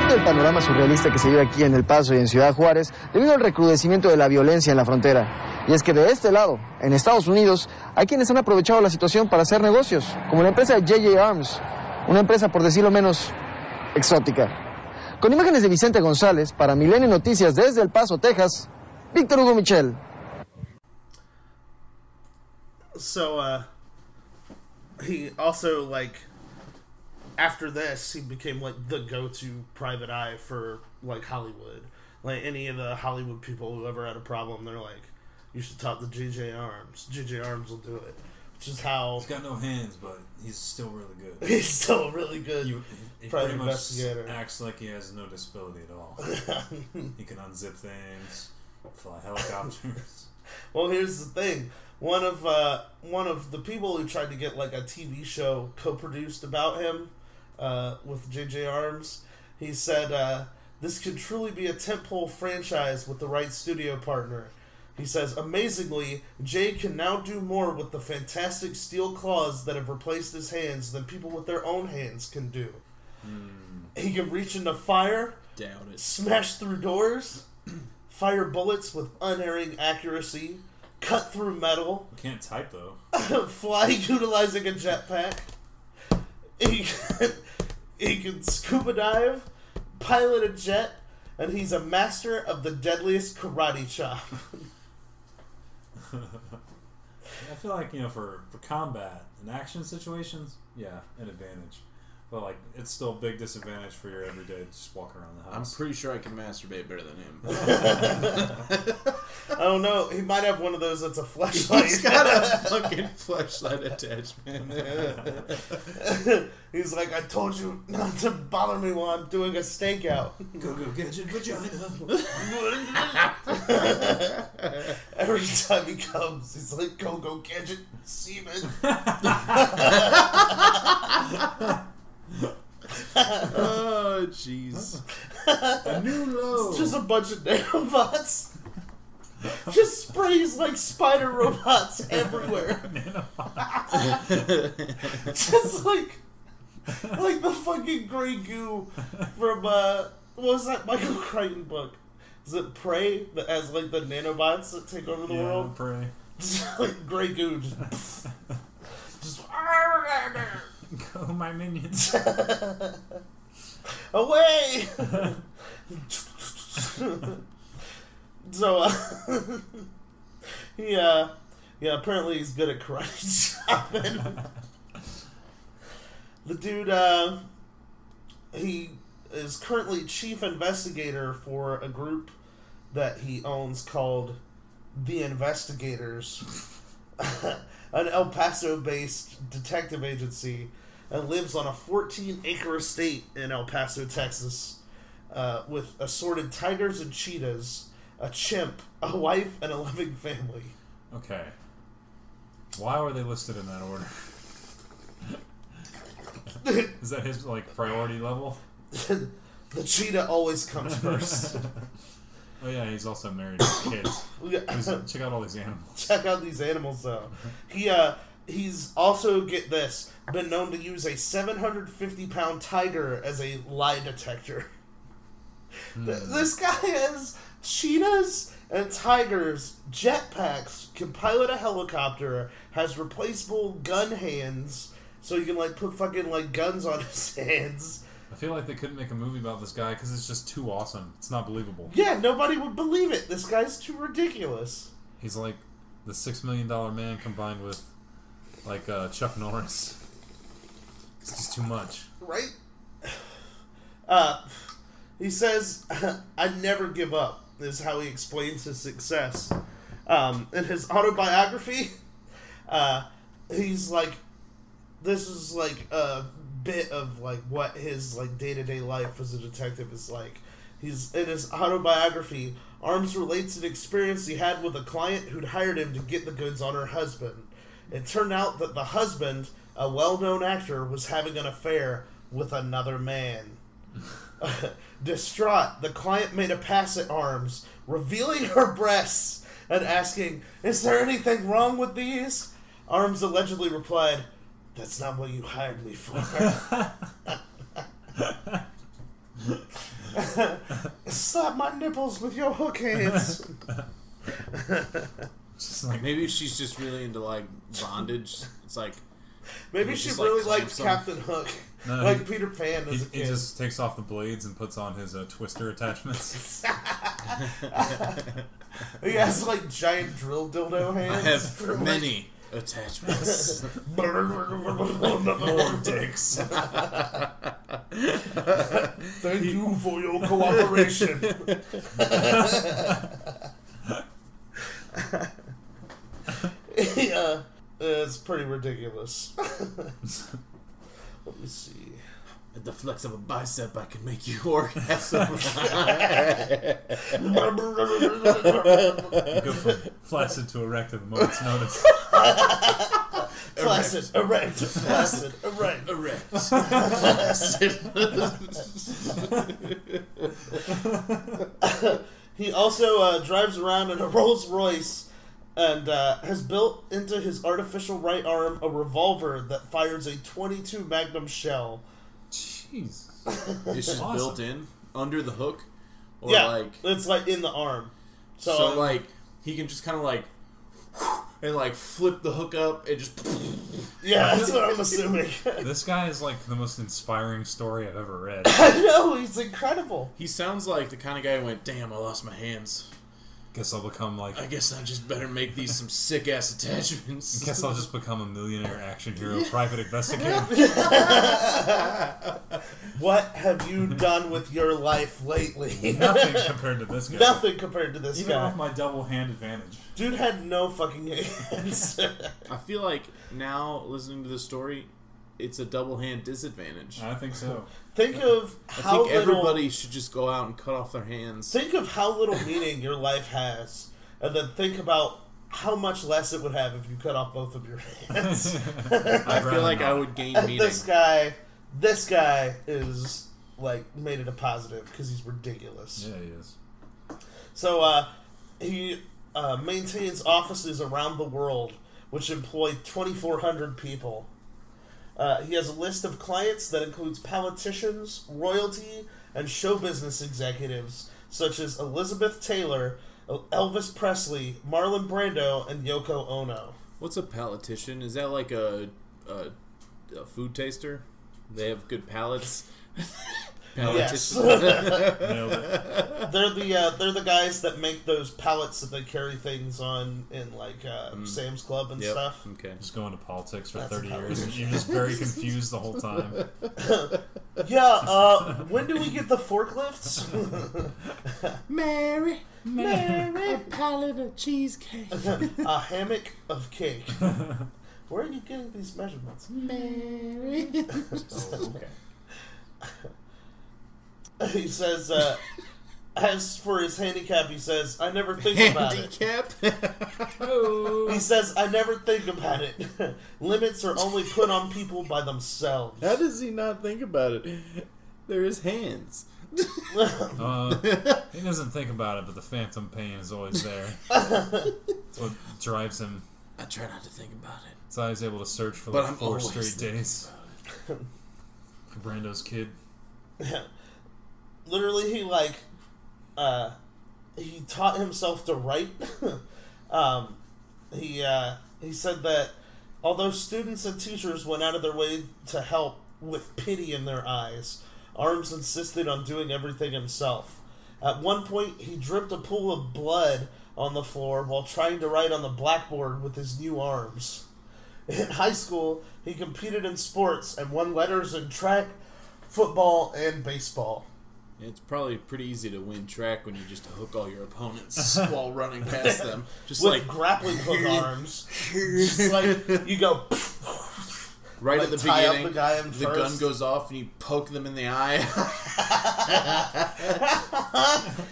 Del panorama surrealista que se vive aquí en El Paso y en Ciudad Juárez debido al recrudecimiento de la violencia en la frontera. Y es que de este lado, en Estados Unidos, hay quienes han aprovechado la situación para hacer negocios, como la empresa JJ Arms, una empresa por decirlo menos exótica. Con imágenes de Vicente González, para Milenio Noticias desde El Paso, Texas, Víctor Hugo Michel. So, uh, he also, like, after this, he became, like, the go to private eye for, like, Hollywood. Like, any of the Hollywood people who ever had a problem, they're like, you should talk to JJ Armes. JJ Armes will do it. Is how He's got no hands, but he's still really good. [laughs] he's still really good. He, he pretty much acts like he has no disability at all. [laughs] he can unzip things, fly helicopters. [laughs] Well, here's the thing. One of uh, one of the people who tried to get like a TV show co-produced about him uh, with JJ Armes, he said uh, this could truly be a tentpole franchise with the right studio partner. He says, amazingly, Jay can now do more with the fantastic steel claws that have replaced his hands than people with their own hands can do. Hmm. He can reach into fire, Doubt it. smash through doors, [clears throat] fire bullets with unerring accuracy, cut through metal, Can't type though. [laughs] fly utilizing a jetpack. He can, [laughs] he can scuba dive, pilot a jet, and he's a master of the deadliest karate chop. [laughs] [laughs] I feel like you know for for combat and action situations, yeah, an advantage. But like it's still a big disadvantage for your everyday just walking around the house. I'm house. pretty sure I can masturbate better than him. [laughs] I don't know. He might have one of those that's a flashlight. He's got a fucking flashlight attachment. [laughs] He's like, I told you not to bother me while I'm doing a stakeout. Go go gadget vagina. [laughs] Every time he comes, he's like, go, go, gadget, semen. Oh, jeez. a new low. It's just a bunch of nanobots. just sprays like spider robots everywhere. [laughs] just like, like the fucking gray goo from, uh, what was that Michael Crichton book? Is it Prey that has like the nanobots that take over the yeah, world? pray. Just [laughs] like gray goo, just, [laughs] just [laughs] Go my minions. [laughs] away. [laughs] so, uh, he, uh, yeah, apparently he's good at karate chopping. the dude, uh, he is currently chief investigator for a group that he owns called the Investigators. an El Paso based detective agency and lives on a 14 acre estate in El Paso, Texas, uh, with assorted tigers and cheetahs, a chimp, a wife, and a loving family. Okay. Why were they listed in that order? [laughs] Is that his like priority level? [laughs] the cheetah always comes first. [laughs] Oh yeah, he's also married with kids. [coughs] He's- check out all these animals. Check out these animals though. He uh he's also get this been known to use a 750 pound tiger as a lie detector. Th- This guy has cheetahs and tigers, jetpacks, can pilot a helicopter, has replaceable gun hands, so you can like put fucking like guns on [laughs] his hands. I feel like they couldn't make a movie about this guy because it's just too awesome. It's not believable. Yeah, nobody would believe it. This guy's too ridiculous. He's like the six million dollar man combined with like uh, Chuck Norris. It's just too much. right? [sighs] Uh, he says, [laughs] "I never give up." Is how he explains his success. Um, in his autobiography, [laughs] uh, he's like, "This is like a bit of like what his like day to day life as a detective is like." He's in his autobiography. Armes relates an experience he had with a client who'd hired him to get the goods on her husband. It turned out that the husband, a well known actor, was having an affair with another man. [laughs] Distraught, the client made a pass at Armes, revealing her breasts and asking, Is there anything wrong with these? Armes allegedly replied, That's not what you hired me for. [laughs] Slap my nipples with your hook hands. [laughs] Just like Maybe she's just really into like bondage. It's like [laughs] Maybe she like, really liked them. Captain Hook, [laughs] No, [laughs] like he- Peter Pan he, as a he just takes off the blades and puts on his uh, twister attachments. He has like giant drill dildo hands. I have many attachments. More dicks. Thank you for your cooperation. yeah, it's pretty ridiculous. [laughs] Let me see. At the flex of a bicep, I can make you orgasm. [laughs] Go from flaccid to erect at the moment's notice. Flaccid, erect, flaccid, erect. Erect. flaccid. [laughs] He also uh, drives around in a Rolls Royce and uh, has built into his artificial right arm a revolver that fires a 22 Magnum shell. Jeez. It's just Awesome. built in under the hook, or yeah, like it's like in the arm. So, so, um, like he can just kind of like and like flip the hook up and just [laughs] yeah, that's what I'm assuming. [laughs] This guy is like the most inspiring story I've ever read. [laughs] I know he's incredible. he sounds like the kind of guy who went, "Damn, I lost my hands. Guess I'll become like. I guess I just better make these some sick ass attachments." Guess I'll just become a millionaire action hero, private investigator. [laughs] What have you done with your life lately? Nothing compared to this guy. Nothing compared to this Even guy. with my double hand advantage. Dude had no fucking [laughs] hands. I feel like now listening to the story, it's a double hand disadvantage. I think so. [laughs] think of I how think little. everybody should just go out and cut off their hands. Think of how little meaning your life has, and then think about how much less it would have if you cut off both of your hands. [laughs] [laughs] I feel like I would gain And meaning. this guy, this guy is like made it a positive because he's ridiculous. Yeah, he is. So uh, he uh, maintains offices around the world, which employ 2,400 people. Uh, he has a list of clients that includes politicians, royalty, and show business executives such as Elizabeth Taylor, Elvis Presley, Marlon Brando, and Yoko Ono. What's a politician? Is that like a, a, a food taster? They have good palates. [laughs] Yes. Politician. Nailed it. they're the uh, they're the guys that make those pallets that they carry things on in like uh, Sam's Club and Yep. stuff. Okay. Just going to politics for That's 30 years. and You're just very confused the whole time. [laughs] Yeah. Uh, when do we get the forklifts? [laughs] Mary, Mary, a pallet of cheesecake. [laughs] a hammock of cake. Where are you getting these measurements? Oh, okay. [laughs] he says, uh, as for his handicap, he says, I never think about it. Handicap. He says, I never think about it. [laughs] Limits are only put on people by themselves. How does he not think about it? They're his hands. [laughs] Uh, he doesn't think about it, but the phantom pain is always there. That's what drives him. I try not to think about it. So how he's able to search for But like I'm four straight days. For Brando's kid. Literally, he, like, uh, he taught himself to write. [laughs] um, he, uh, he said that although students and teachers went out of their way to help with pity in their eyes, Armes insisted on doing everything himself. At one point, he dripped a pool of blood on the floor while trying to write on the blackboard with his new arms. [laughs] In high school, he competed in sports and won letters in track, football, and baseball. It's probably pretty easy to win track when you just hook all your opponents [laughs] while running past them. Just With like grappling hook [laughs] arms. Just like, [laughs] you go, right like at the tie up beginning, the guy in the gun goes off and you poke them in the eye.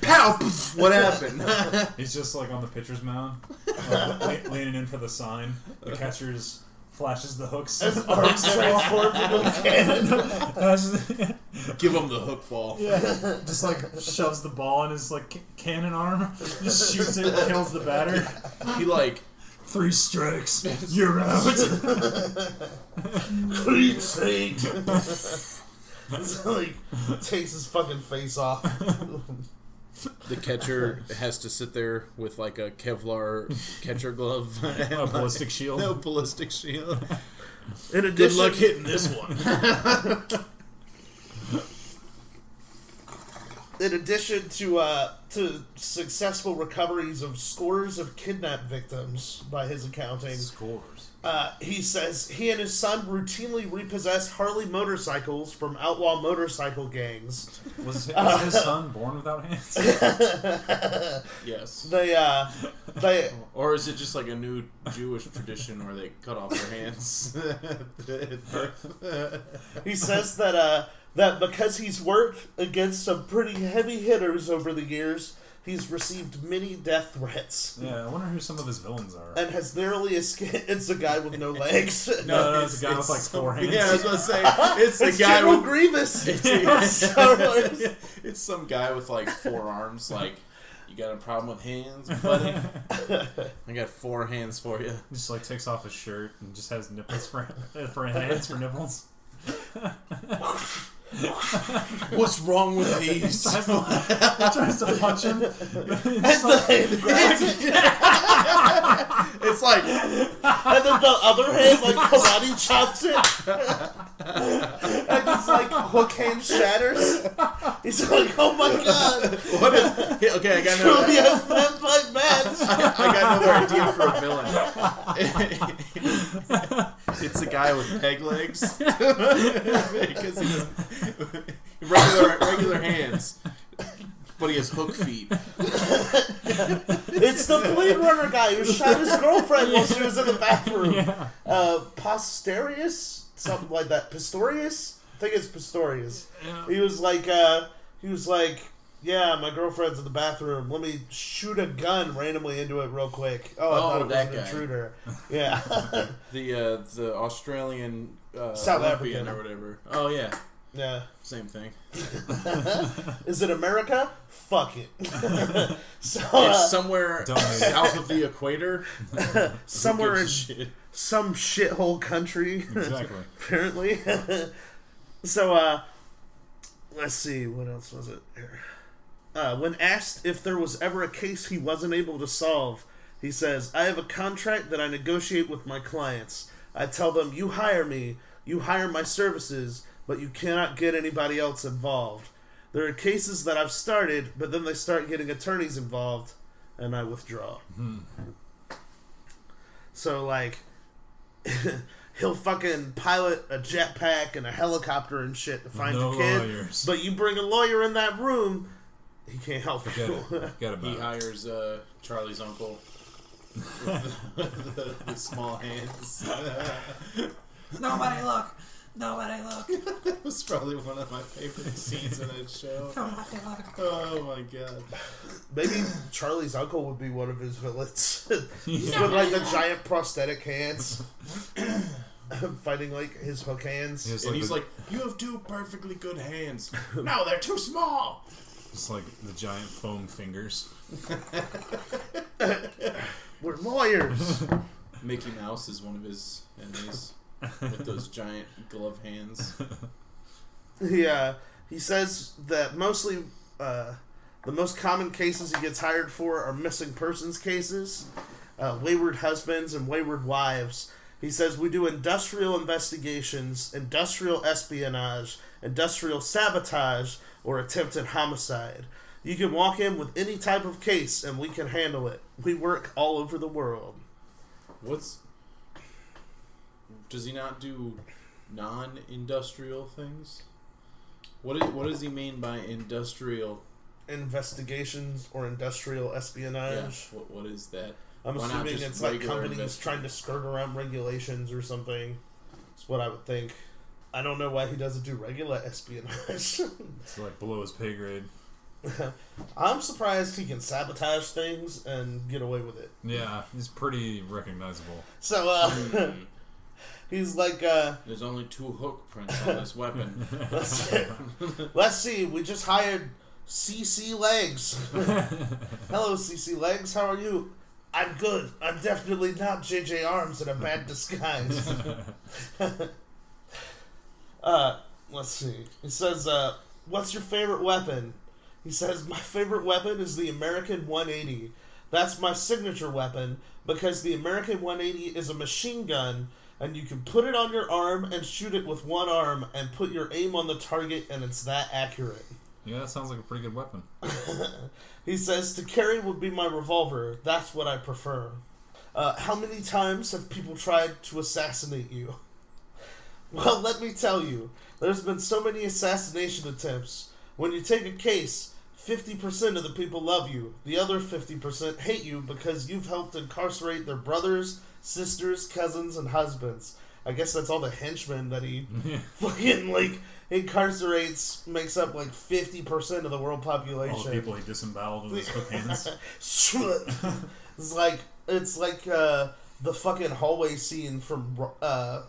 Pow! what happened? He's just like on the pitcher's mound, like, leaning in for the sign. The catcher's flashes the hooks. [laughs] his arms transformed [laughs] into a cannon. Give him the hook ball. just like shoves the ball in his like cannon arm, just shoots it, kills the batter. [laughs] He like Three strikes, you're out. Clean. It's like takes his fucking face off. The catcher has to sit there with like a Kevlar catcher glove. [laughs] A ballistic shield. No ballistic shield. In Good luck hitting this one. [laughs] in addition to uh, to successful recoveries of scores of kidnapped victims by his accounting, Scores. Uh, he says he and his son routinely repossess Harley motorcycles from outlaw motorcycle gangs. Was his, was his son born without hands? [laughs] yes. They uh, they Or is it just like a new Jewish tradition where they cut off their hands? [laughs] he says that uh, that because he's worked against some pretty heavy hitters over the years, he's received many death threats Yeah, I wonder who some of his villains are. and has narrowly escaped. It's a guy with no [laughs] legs. No, no, it's a guy with like four [laughs] hands. Yeah, I was gonna say [laughs] it's the It's guy General with Grievous. it's, So- it's some guy with like four arms. Like, you got a problem with hands, buddy? I got four hands for you. Just like takes off his shirt and just has nipples for for hands for nipples. [laughs] What's wrong with these? tries, to, he tries to punch him. [laughs] [laughs] it's like and then the other hand like karate chops it, [laughs] and just like hook hand shatters. He's like, "Oh my god, what if? Okay, I got truly another. a vampire match." I got another idea for a villain. [laughs] it's a guy with peg legs because he's regular regular hands, but he has hook feet. [laughs] It's the Blade Runner guy who shot his girlfriend while she was in the bathroom. Yeah. Uh, Posterius, something like that. Pistorius, I think it's Pistorius. He was like, uh, he was like, yeah, my girlfriend's in the bathroom. Let me shoot a gun randomly into it real quick. Oh, I Oh, thought it was that an guy. intruder. [laughs] Yeah. The uh, the Australian uh, South Olympian African. or whatever. Oh yeah, yeah. same thing. [laughs] Is it America? Fuck it. [laughs] so, uh, somewhere south of the equator. [laughs] somewhere in shit? some shithole country. Exactly. apparently. so, uh, let's see, what else was it here? Uh, when asked if there was ever a case he wasn't able to solve, he says, I have a contract that I negotiate with my clients. I tell them, you hire me, you hire my services, but you cannot get anybody else involved. There are cases that I've started, but then they start getting attorneys involved, and I withdraw. So, like, [laughs] he'll fucking pilot a jetpack and a helicopter and shit to find No your kid. lawyers. But you bring a lawyer in that room, he can't help Forget you. it. Forget about He it. hires uh, Charlie's uncle [laughs] with the, [laughs] the small hands. Nobody look! Nobody look! [laughs] that was probably one of my favorite scenes in that show. [laughs] Nobody look! Oh my god. Maybe Charlie's uncle would be one of his villains. He's [laughs] with like the giant prosthetic hands. [clears throat] Fighting like his hook hands. He has, And like, he's the, like, You have two perfectly good hands. No, they're too small. just like the giant foam fingers. We're lawyers. Mickey Mouse is one of his enemies with those [laughs] giant glove hands. Yeah, he says that mostly uh, the most common cases he gets hired for are missing persons cases, uh, wayward husbands, and wayward wives. He says we do industrial investigations, industrial espionage, industrial sabotage, or attempted homicide. You can walk in with any type of case and we can handle it. We work all over the world. What's. Does he not do non industrial things? What, is, what does he mean by industrial? Investigations or industrial Yeah, espionage. what, what is that? I'm Why assuming it's like companies trying to skirt around regulations or something. That's what I would think. I don't know why he doesn't do regular espionage. [laughs] It's like below his pay grade. [laughs] I'm surprised he can sabotage things and get away with it. Yeah, he's pretty recognizable. So, uh, Hmm. [laughs] he's like, uh, There's only two hook prints on this weapon. [laughs] let's, let's see, we just hired CC Legs. [laughs] Hello, CC Legs, how are you? I'm good. I'm definitely not JJ Armes in a bad disguise. [laughs] uh, let's see. He says, uh, what's your favorite weapon? He says, my favorite weapon is the American 180. That's my signature weapon because the American 180 is a machine gun and you can put it on your arm and shoot it with one arm and put your aim on the target and it's that accurate. Yeah, that sounds like a pretty good weapon. [laughs] He says to carry would be my revolver. That's what I prefer. Uh, how many times have people tried to assassinate you? [laughs] Well, let me tell you, there's been so many assassination attempts. When you take a case, 50% of the people love you. The other 50% hate you because you've helped incarcerate their brothers, sisters, cousins, and husbands. I guess that's all the henchmen that he [laughs] fucking like incarcerates makes up like 50% of the world population. All the people he disemboweled with his [laughs] hook hands. [laughs] it's like it's like uh, the fucking hallway scene from uh,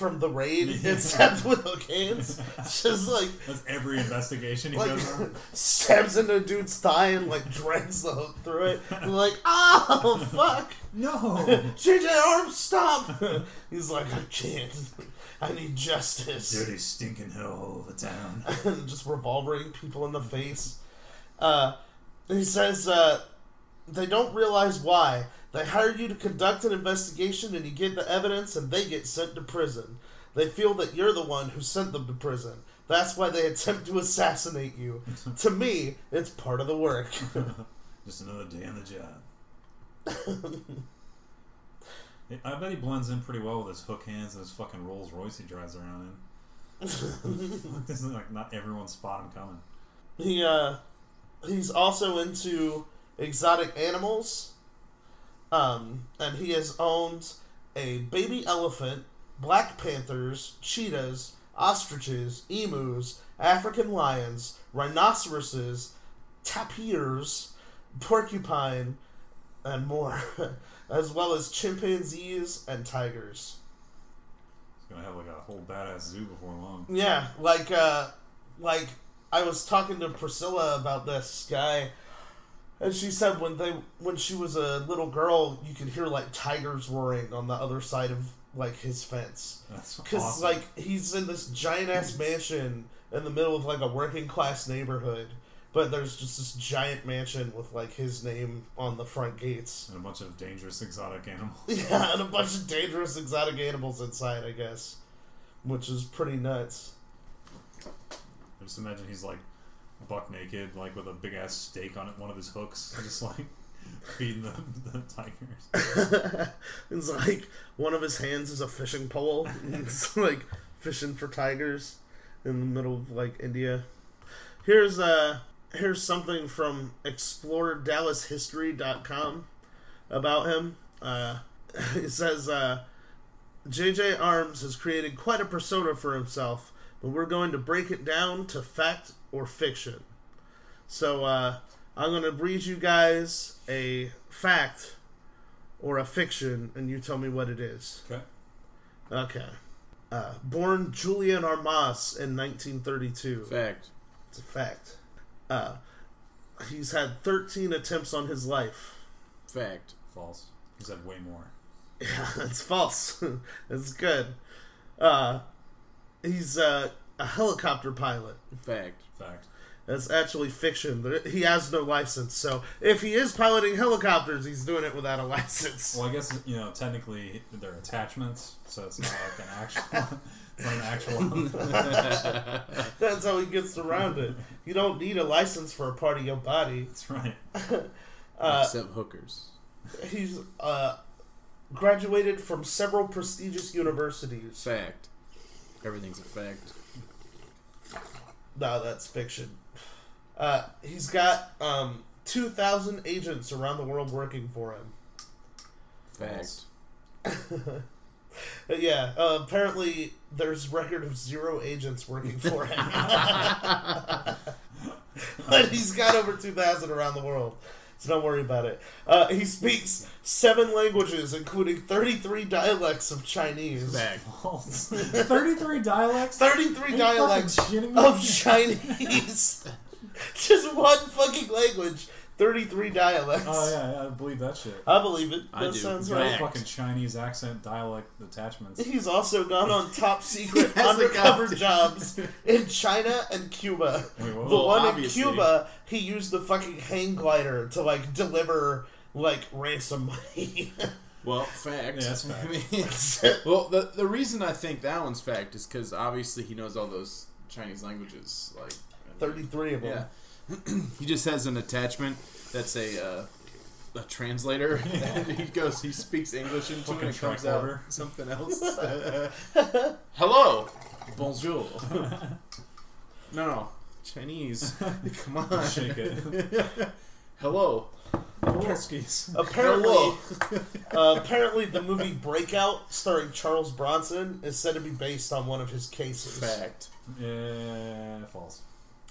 from the raid, except with hook hands. It's just like That's every investigation he like goes on. [laughs] stabs into a dude's thigh and like drags the hook through it. And like, oh fuck, No! [laughs] JJ Armes, stop! [laughs] He's like, I can't. I need justice. Dirty stinking hell of a town. and just revolvering people in the face. Uh, he says uh, they don't realize why. They hire you to conduct an investigation and you get the evidence and they get sent to prison. They feel that you're the one who sent them to prison. That's why they attempt to assassinate you. to me, it's part of the work. [laughs] Just another day on the job. [laughs] I bet he blends in pretty well with his hook hands and his fucking Rolls Royce he drives around in. [laughs] this is like not everyone spot him coming. he uh, he's also into exotic animals. Um, and he has owned a baby elephant, black panthers, cheetahs, ostriches, emus, African lions, rhinoceroses, tapirs, porcupine, and more, [laughs] as well as chimpanzees and tigers. He's gonna have like a whole badass zoo before long. Yeah, like uh like I was talking to Priscilla about this guy and she said when they when she was a little girl you could hear like tigers roaring on the other side of like his fence. That's Cuz awesome. like he's in this giant ass mansion in the middle of like a working class neighborhood. But there's just this giant mansion with like his name on the front gates. and a bunch of dangerous exotic animals. [laughs] Yeah, and a bunch of dangerous exotic animals inside, I guess. Which is pretty nuts. I just imagine he's like buck naked, like with a big ass steak on it, one of his hooks, [laughs] just like feeding the, the tigers. [laughs] it's like one of his hands is a fishing pole. it's [laughs] like fishing for tigers in the middle of like India. Here's uh here's something from exploredallashistory.com. about him. Uh, it says uh, J.J. Armes has created quite a persona for himself, but we're going to break it down to fact or fiction. So uh, I'm going to read you guys a fact or a fiction, and you tell me what it is. Okay. Okay. Uh, born Julian Armas in 1932. Fact. It's a fact. Uh, he's had 13 attempts on his life. Fact. False. He's had way more. Yeah, [laughs] it's false. [laughs] it's good. Uh, he's uh, a helicopter pilot. Fact. Fact. That's actually fiction. He has no license, so if he is piloting helicopters, he's doing it without a license. Well, I guess you know technically they're attachments, so it's not like an actual. [laughs] it's not an actual. [laughs] That's how he gets around it. You don't need a license for a part of your body. That's right. [laughs] Except hookers. He's uh, graduated from several prestigious universities. Fact. Everything's a fact. No, that's fiction. Uh, he's got um, 2,000 agents around the world working for him. Fact. [laughs] Yeah, uh, apparently there's record of zero agents working for him. [laughs] [laughs] but he's got over 2,000 around the world. So don't worry about it. Uh, he speaks seven languages, including 33 dialects of Chinese. Fact. False. [laughs] Thirty-three dialects. 33 dialects fucking shitting me? of Chinese. [laughs] Just one fucking language. 33 dialects. Oh yeah, yeah, I believe that shit. I believe it. I That do. sounds Fact. right. Fucking Chinese accent dialect attachments. He's also gone on [laughs] top secret He has a undercover jobs [laughs] in China and Cuba. Wait. The Well, one obviously. in Cuba, he used the fucking hang glider to like deliver like ransom money. [laughs] Well, fact. Yeah, that's fact. I mean, well, the the reason I think that one's fact is because obviously he knows all those Chinese languages. Like, Thirty-three of them. yeah, [clears throat] he just has an attachment that's a uh, a translator. and [laughs] he goes, he speaks English into it, and it comes out tricorder. something else. [laughs] Hello, bonjour. [laughs] no, no, Chinese. Come on, Shake it. Hello. Wolskis. Apparently, Hello. uh, apparently, the movie Breakout, starring Charles Bronson, is said to be based on one of his cases. Fact. Yeah, false.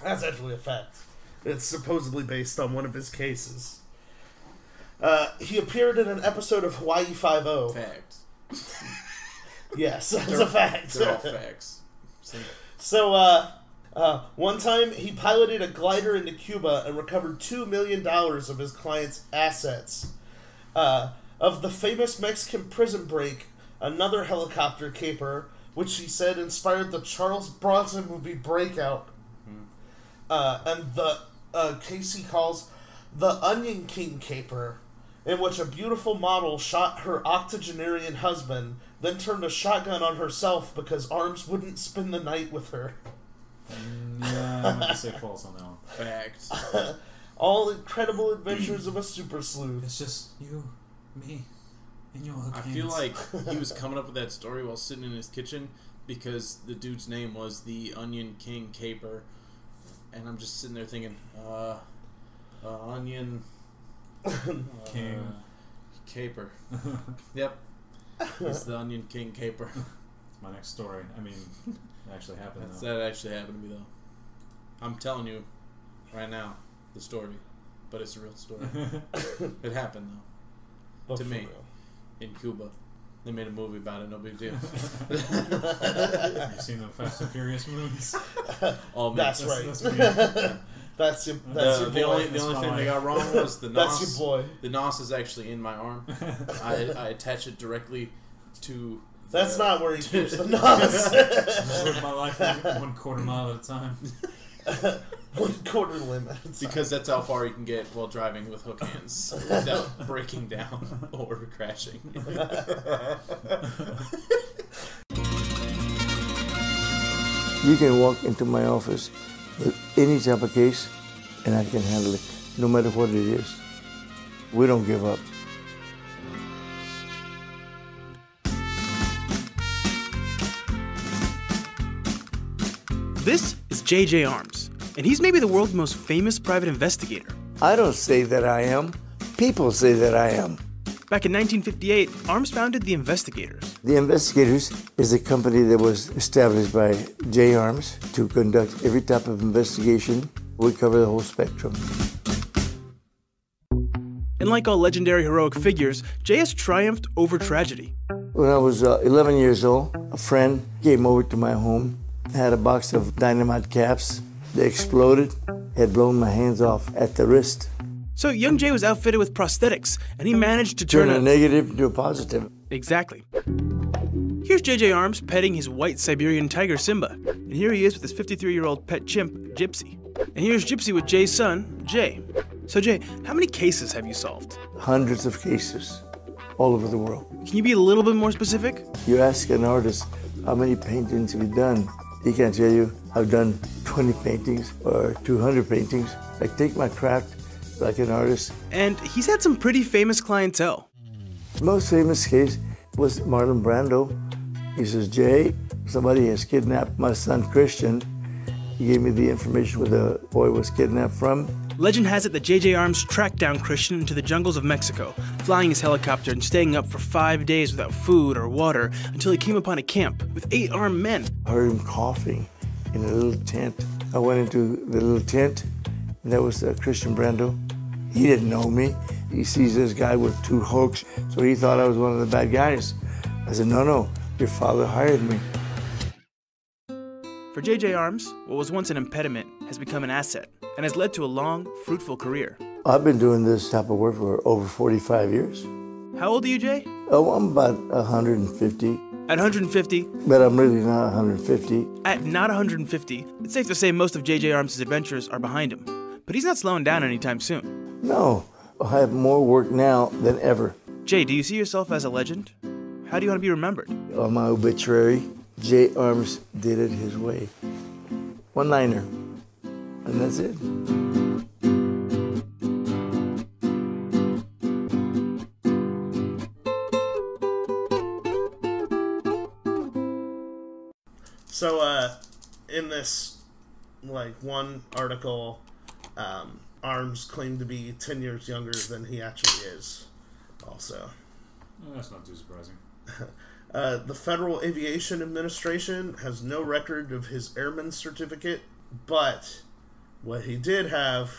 That's actually a fact. It's supposedly based on one of his cases. Uh, he appeared in an episode of Hawaii Five O. Fact. [laughs] Yes, that's They're- a fact. They're all facts. So, uh, uh, one time he piloted a glider into Cuba and recovered $2 million of his client's assets. Uh, of the famous Mexican prison break, another helicopter caper, which he said inspired the Charles Bronson movie Breakout. Uh, and the uh, case he calls the Onion King caper, in which a beautiful model shot her octogenarian husband, then turned a shotgun on herself because Armes wouldn't spend the night with her. Yeah, I'm gonna say false on that one. Fact. [laughs] All incredible adventures of a super sleuth. It's just you, me, and your hook I hands. feel like [laughs] he was coming up with that story while sitting in his kitchen because the dude's name was the Onion King Caper, and I'm just sitting there thinking, uh, uh Onion [laughs] King. uh, Caper. [laughs] yep, it's the Onion King Caper. It's [laughs] my next story. I mean, it actually happened That's, though. that actually happened to me though. I'm telling you, right now, the story, but it's a real story. it happened though But To me. real. in Cuba. They made a movie about it. No big deal. [laughs] You've seen the Fast and Furious movies? [laughs] All me. That's, That's- right. that's me. [laughs] That's your. That's Uh, your the boy. only the only my thing they got wrong was the That's your boy. The nos is actually in my arm. I, I attach it directly to. That's the- not where he keeps the nos. Just live my life one, one quarter mile at a time. One quarter limit. because that's how far you can get while driving with hook hands without [laughs] breaking down or crashing. You can walk into my office with any type of case, and I can handle it, no matter what it is. We don't give up. This is JJ Armes, and he's maybe the world's most famous private investigator. I don't say that I am. People say that I am. Back in 1958, Armes founded the Investigators. The Investigators is a company that was established by J Armes to conduct every type of investigation. We cover the whole spectrum. And like all legendary heroic figures, Jay has triumphed over tragedy. When I was uh, 11 years old, a friend came over to my home, had a box of dynamite caps. They exploded, had blown my hands off at the wrist. So young Jay was outfitted with prosthetics, and he managed to turn, Turn a negative into a positive. Exactly. Here's JJ Armes petting his white Siberian tiger Simba, and here he is with his 53 year old pet chimp, Gypsy. And here's Gypsy with Jay's son, Jay. So, Jay, how many cases have you solved? Hundreds of cases all over the world. Can you be a little bit more specific? You ask an artist, how many paintings have you done? He can't tell you, I've done 20 paintings or 200 paintings. I take my craft like an artist. And he's had some pretty famous clientele. The most famous case was Marlon Brando. He says, Jay, somebody has kidnapped my son Christian. He gave me the information where the boy was kidnapped from. Legend has it that JJ Armes tracked down Christian into the jungles of Mexico, flying his helicopter and staying up for five days without food or water until he came upon a camp with eight armed men. I heard him coughing in a little tent. I went into the little tent, and that was uh, Christian Brando. He didn't know me. He sees this guy with two hooks, so he thought I was one of the bad guys. I said, No, no, your father hired me. For JJ Armes, what was once an impediment has become an asset and has led to a long, fruitful career. I've been doing this type of work for over 45 years. How old are you, Jay? Oh, I'm about 150, At 150, but I'm really not 150. at not 150, it's safe to say most of JJ Armes' adventures are behind him. But he's not slowing down anytime soon. No, I have more work now than ever. Jay, do you see yourself as a legend? How do you want to be remembered? On my obituary, J. Armes did it his way. One liner. And that's it. So, uh, in this, like, one article, um, Armes claimed to be 10 years younger than he actually is, also. Oh, that's not too surprising. [laughs] Uh, the Federal Aviation Administration has no record of his airman certificate, but what he did have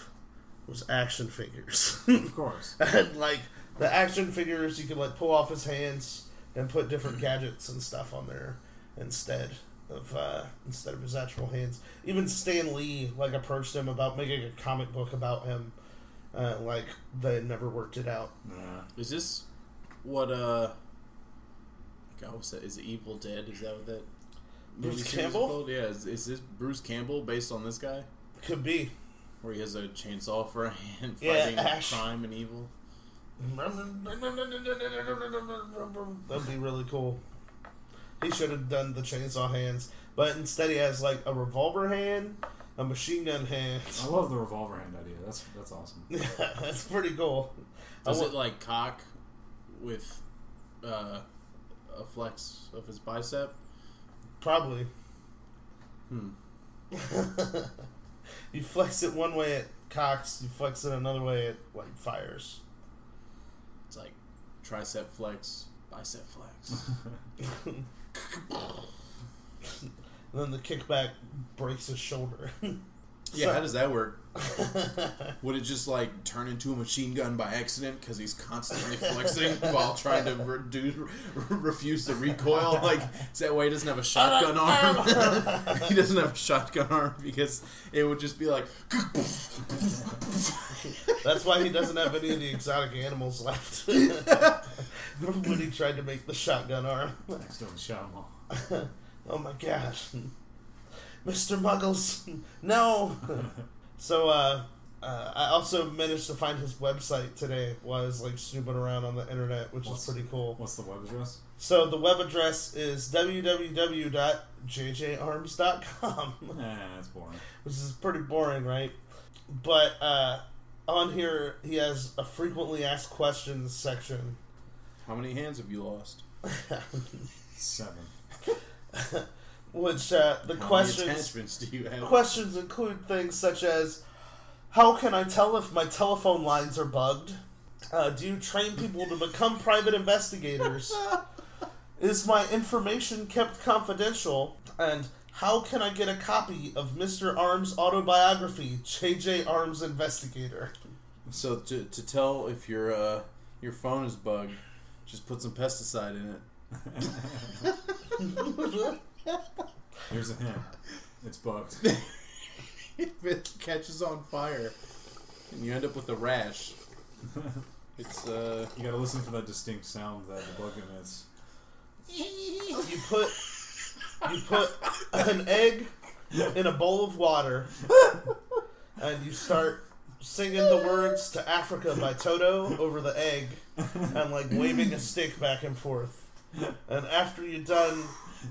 was action figures. Of [laughs] course. and, like, the action figures, you could, like, pull off his hands and put different [clears throat] gadgets and stuff on there instead of uh, instead of his actual hands. Even Stan Lee like approached him about making a comic book about him. Uh, like they never worked it out. Nah. Is this what uh? God, what's that? Is it Evil Dead? Is that what that? Bruce movie series is Campbell? Yeah. Is, is this Bruce Campbell based on this guy, Could be. where he has a chainsaw for a hand, fighting Ash. crime and evil? That'd be really cool. He should have done the chainsaw hands, but instead he has like a revolver hand, a machine gun hand. I love the revolver hand idea. That's that's awesome. Yeah, [laughs] that's pretty cool. Does wa- it like cock with uh, a flex of his bicep? Probably. Hmm. [laughs] you flex it one way, it cocks. You flex it another way, it like fires. It's like tricep flex, bicep flex. [laughs] Then the kickback breaks his shoulder. [laughs] yeah, So- how does that work? [laughs] Would it just like turn into a machine gun by accident because he's constantly flexing [laughs] while trying to reduce, refuse the recoil? [laughs] Like, is that why he doesn't have a shotgun arm? he doesn't have a shotgun arm because it would just be like. That's why he doesn't have any of the exotic animals left. when he tried to make the shotgun arm. Still shot him all. Oh my gosh. Mr. Muggles, [laughs] no! [laughs] so, uh, uh, I also managed to find his website today while I was like snooping around on the internet, which What's- is pretty cool. What's the web address? So, the web address is www.jjarms.com, [laughs] Nah, that's boring. which is pretty boring, right? But uh, on here, he has a frequently asked questions section. How many hands have you lost? Seven. Which uh, the How questions do you have? questions include things such as how can I tell if my telephone lines are bugged? Uh, do you train people to become private investigators? [laughs] Is my information kept confidential? And how can I get a copy of Mr. Armes' autobiography, J.J. Armes Investigator? So to, to tell if your uh, your phone is bugged, just put some pesticide in it. [laughs] [laughs] Here's a hint. It's bugged. [laughs] if it catches on fire, and you end up with a rash, it's uh. You gotta listen for that distinct sound that the bug emits. You put you put an egg in a bowl of water, and you start singing the words to Africa by Toto over the egg, and like waving a stick back and forth. And after you're done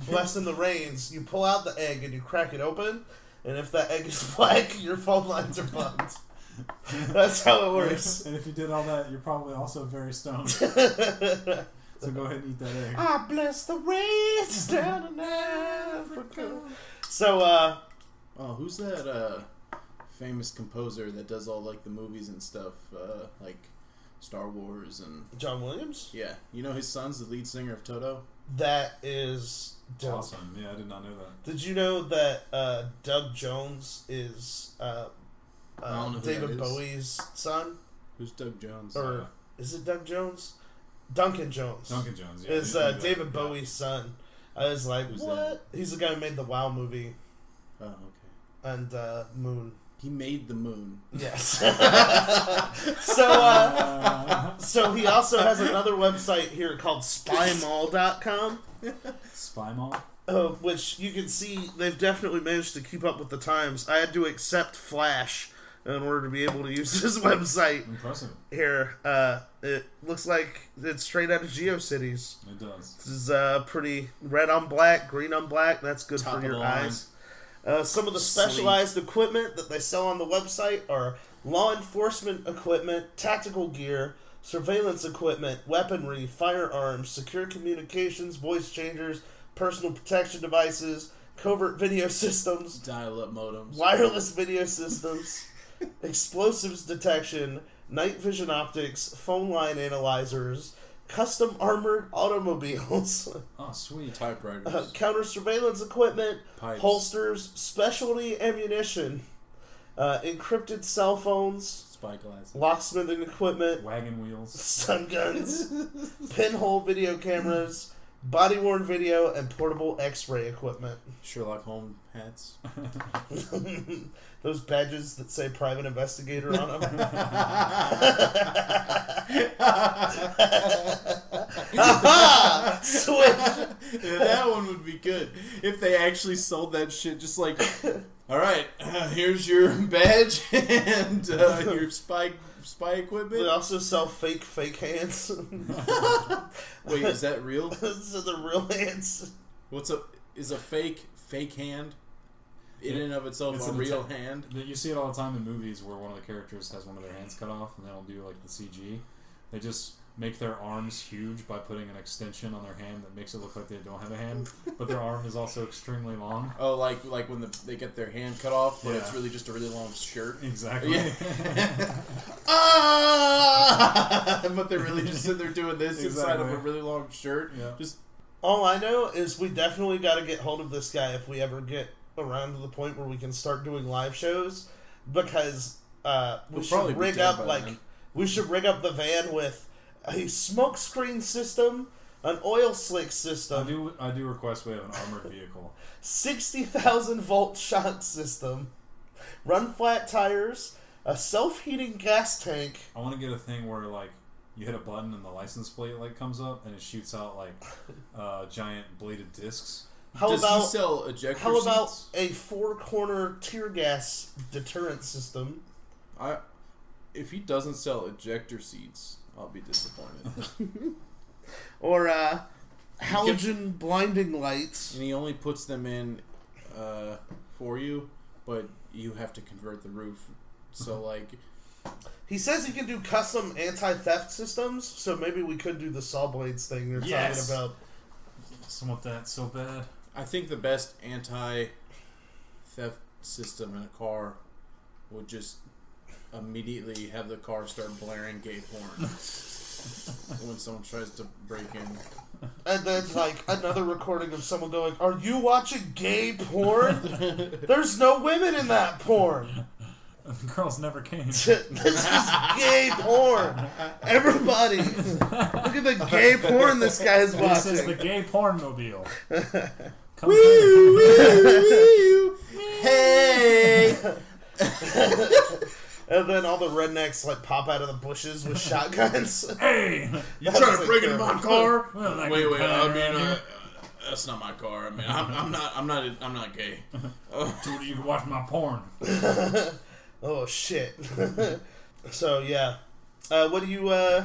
blessing the rains, you pull out the egg and you crack it open. And if that egg is [laughs] black, your phone lines are bugged. [laughs] That's how it works. And if you did all that, you're probably also very stoned. [laughs] So go ahead and eat that egg. I bless the rains down in Africa. So, uh, Oh, who's that uh, famous composer that does all like the movies and stuff, uh, like Star Wars and John Williams? yeah, you know his son's the lead singer of Toto. That is dope. Awesome. Yeah, I did not know that. Did you know that uh, Doug Jones is uh, I don't uh, know David that is. Bowie's son? Who's Doug Jones? Or is it Doug Jones? Duncan Jones. Duncan Jones. Yeah, is I uh, knew that. David Yeah. Bowie's son. I was like, Who's what? that? He's the guy who made the WoW movie oh, okay. and uh, Moon. He made the moon. Yes. [laughs] [laughs] so, uh, so he also has another website here called SpyMall.com, [laughs] Spy Mall. uh, which you can see they've definitely managed to keep up with the times. I had to accept Flash in order to be able to use [laughs] this website. Impressive. Here, uh, it looks like it's straight out of GeoCities. It does. This is uh, pretty red on black, green on black. That's good Top for your eyes. Uh, some of the specialized equipment that they sell on the website are law enforcement equipment, tactical gear, surveillance equipment, weaponry, firearms, secure communications, voice changers, personal protection devices, covert video [laughs] systems, Dial-up modems. wireless video systems, [laughs] explosives detection, night vision optics, phone line analyzers, custom armored automobiles, [laughs] Oh, sweet. Typewriters. uh, counter surveillance equipment, Pipes. holsters, specialty ammunition, uh, encrypted cell phones, Spy glasses. locksmithing equipment, Wagon wheels. stun guns, [laughs] pinhole video cameras, body worn video, and portable x ray equipment. Sherlock Holmes hats. [laughs] Those badges that say private investigator on them. [laughs] Aha! Switch! Yeah, that one would be good if they actually sold that shit. Just like, all right, uh, here's your [laughs] badge [laughs] and uh, your spy spy equipment. They also sell fake fake hands. [laughs] Wait, is that real? so the real hands. What's a is a fake fake hand in and of itself It's a real atta- hand? You see it all the time in movies where one of the characters has one of their hands cut off, and they'll do like the CG. They just make their arms huge by putting an extension on their hand that makes it look like they don't have a hand, but their arm is also extremely long. [laughs] Oh, like like when the, they get their hand cut off, but it's really just a really long shirt. Exactly. Yeah. [laughs] ah! [laughs] but they're really just sitting there doing this inside of a really long shirt. Yeah. Just All I know is we definitely got to get hold of this guy if we ever get around to the point where we can start doing live shows, because uh, we We'll should rig up like then. we should rig up the van with a smoke screen system, an oil slick system. I system, do. I do request we have an armored vehicle. sixty thousand volt shock system, run flat tires, a self heating gas tank. I want to get a thing where like you hit a button and the license plate like comes up and it shoots out like uh, giant bladed discs. How does about he sell ejector how about a four corner tear gas deterrent system? I if he doesn't sell ejector seats, I'll be disappointed. [laughs] [laughs] or uh, halogen blinding lights. and he only puts them in uh, for you, but you have to convert the roof. So like, He says he can do custom anti-theft systems, so maybe we could do the saw blades thing you're Yes. talking about. Some of that so bad. I think the best anti theft system in a car would just immediately have the car start blaring gay porn [laughs] when someone tries to break in. And then like another recording of someone going, "Are you watching gay porn? [laughs] There's no women in that porn. The [laughs] girls never came. this is gay porn. Everybody, look at the gay porn this guy is This is the gay porn mobile. Come Woo, woo, woo. Hey! And then all the rednecks like pop out of the bushes with shotguns. [laughs] Hey! [laughs] You trying to like break into my car? [laughs] Well, like wait, wait. I mean, uh, that's not my car. I mean, I'm, I'm not. I'm not. I'm not gay. Oh, Dude, you can watch my porn. Oh shit. so yeah, uh, what do you uh,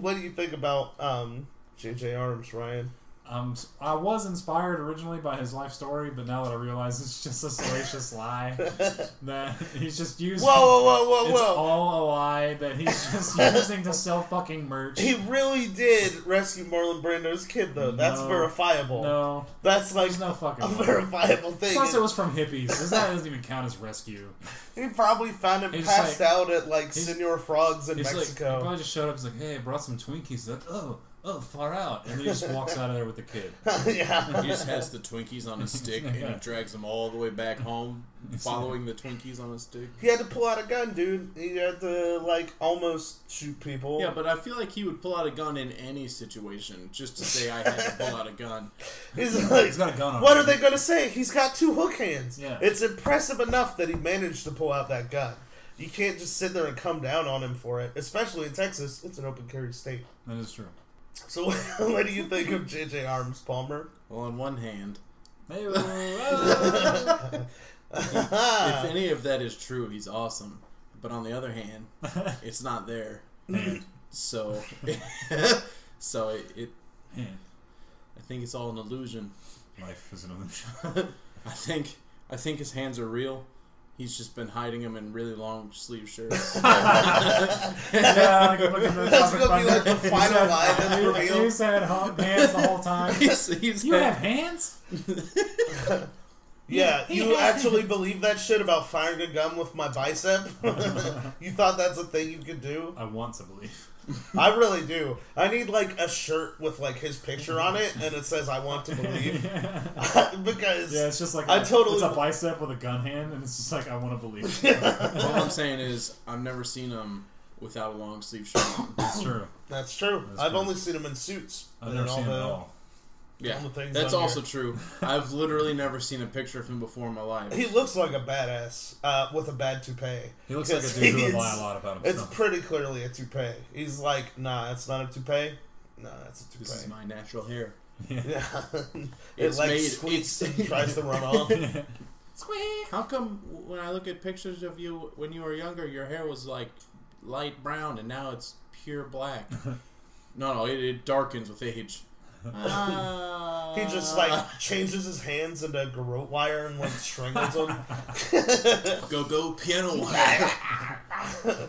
what do you think about um, JJ Armes, Ryan? Um, I was inspired originally by his life story, but now that I realize it's just a salacious lie [laughs] that he's just using. Whoa, whoa, whoa, whoa, It's whoa! all a lie that he's just [laughs] using to sell fucking merch. He really did rescue Marlon Brando's kid, though. That's verifiable. no, That's like no fucking. a way. verifiable thing. Plus, it was from hippies. This that doesn't even count as rescue. [laughs] He probably found him He's passed like- out at like Senor Frogs in He's like, he probably just showed up. He's like, "Hey, I brought some Twinkies." Like, "Oh, oh, far out," and then he just walks out of there with the kid. [laughs] yeah. he just has the Twinkies on a stick and he drags them all the way back home, following the Twinkies on a stick. He had to pull out a gun, dude. He had to like almost shoot people. Yeah, but I feel like he would pull out a gun in any situation just to say I had to pull out a gun. [laughs] He's like, He's got a gun on. What him. are they going to say? He's got two hook hands. Yeah. It's impressive enough that he managed to pull out that gun. You can't just sit there and come down on him for it, especially in Texas. It's an open carry state. That is true. So, [laughs] what do you think of JJ Armes Palmer? Well, on one hand, [laughs] if any of that is true, he's awesome. But on the other hand, [laughs] it's not there. So, so it, it, Hand. I think it's all an illusion. Life is an illusion. I think, I think his hands are real. He's just been hiding them in really long sleeve shirts. [laughs] yeah, like, look at the That's gonna be like the final line that's You- revealed. You said oh, hands the whole time. [laughs] he's, he's You had- have hands? Yeah, you actually believe that shit about firing a gun with my bicep? [laughs] you thought that's a thing you could do? I want to believe. I really do. I need like a shirt with like his picture on it, and it says "I want to believe" [laughs] because Yeah, it's just like I a- totally- It's a bicep with a gun hand, and it's just like I want to believe. All I'm saying is, I've never seen him without a long sleeve shirt. on. It's true. that's true. That's I've true. only seen him in suits. I've and never all seen it the- at all. Yeah, the things that's also here. true. I've literally never seen a picture of him before in my life. He looks like a badass uh, with a bad toupee. He looks like a dude who would he's- lie a lot about It's pretty clearly a toupee. He's like, nah, it's not a toupee. Nah, it's a toupee. This is my natural hair. Yeah, [laughs] it It's like made- squeaks it's- and tries to run off. [laughs] Squeak. How come when I look at pictures of you when you were younger, your hair was like light brown and now it's pure black? [laughs] no, no, it, it darkens with age. He just like changes his hands into garrote wire and like strangles them. [laughs] go go piano wire. [laughs]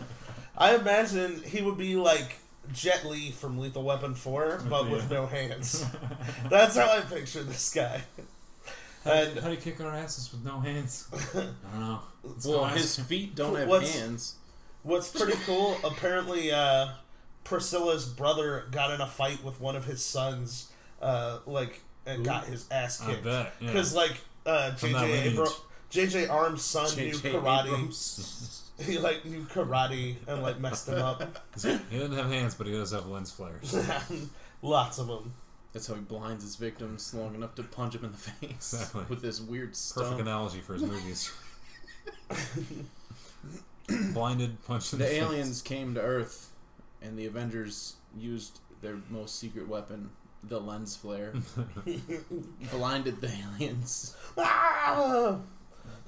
I imagine he would be like Jet Li from Lethal Weapon 4, but with no hands. [laughs] That's how I picture this guy. And How do you kick our asses with no hands? I don't know. Let's well, his feet don't have What's- hands. what's pretty cool, apparently, uh, Priscilla's brother got in a fight with one of his sons, uh, like, and got his ass kicked. bet. Yeah. Because, like, uh, JJ lineage. Abram- JJ Armes' son knew karate. [laughs] He like knew karate and like messed him up. [laughs] He doesn't have hands, but he does have lens flares. [laughs] Lots of them. That's how he blinds his victims long enough to punch him in the face Exactly. with this weird Perfect analogy for his movies. Blinded, punched in The the, face. aliens came to Earth, and the Avengers used their most secret weapon, the lens flare, [laughs] [laughs] blinded the aliens. Ah!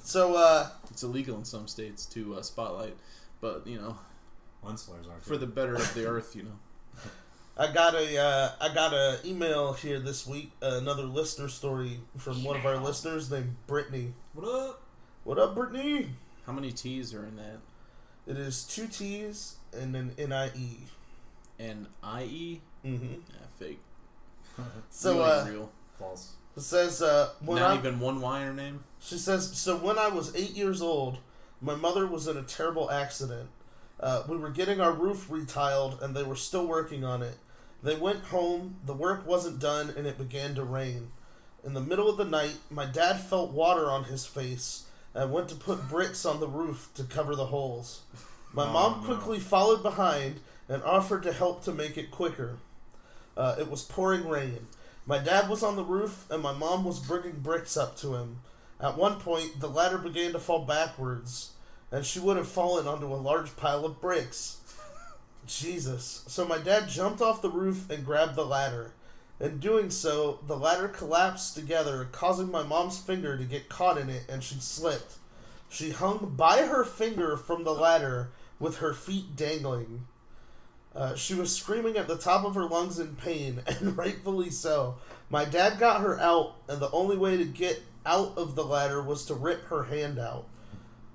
So, uh, It's illegal in some states to uh, spotlight, but you know, Lens flares aren't for the better of the [laughs] Earth, you know. I got a uh, I got a email here this week. Uh, another listener story from one of our listeners named Brittany. What up? What up, Brittany? How many T's are in that? It is two T's and then N I E. And Mm-hmm. Yeah, fake. [laughs] So, uh, real. False. it says uh, when Not I even one Y in her name. she says so when I was eight years old, My mother was in a terrible accident. Uh, we were getting our roof retiled, and they were still working on it. They went home, the work wasn't done, and it began to rain. In the middle of the night, my dad felt water on his face and went to put bricks on the roof to cover the holes. [laughs] My Oh, mom no. quickly followed behind and offered to help to make it quicker. Uh, it was pouring rain. My dad was on the roof, and my mom was bringing bricks up to him. At one point, the ladder began to fall backwards, and she would have fallen onto a large pile of bricks. [laughs] Jesus. So my dad jumped off the roof and grabbed the ladder. In doing so, the ladder collapsed together, causing my mom's finger to get caught in it, and she slipped. She hung by her finger from the ladder with her feet dangling. Uh, she was screaming at the top of her lungs in pain, [laughs] and rightfully so. My dad got her out, and the only way to get out of the ladder was to rip her hand out.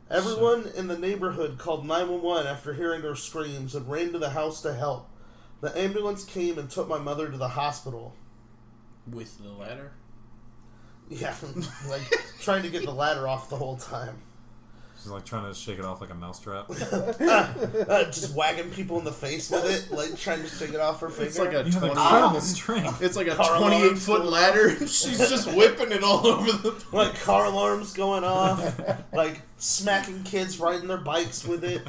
Everyone in the neighborhood called 911 after hearing her screams and ran to the house to help. The ambulance came and took my mother to the hospital. With the ladder? Yeah, [laughs] like trying to get the ladder off the whole time. She's like trying to shake it off like a mousetrap. [laughs] Uh, just wagging people in the face with it, like trying to shake it off her finger. It's like a You have 20 incredible strength. It's like a Car 28 alarms foot going ladder, and she's just whipping it all over the place. like car alarms going off, [laughs] like smacking kids riding their bikes with it.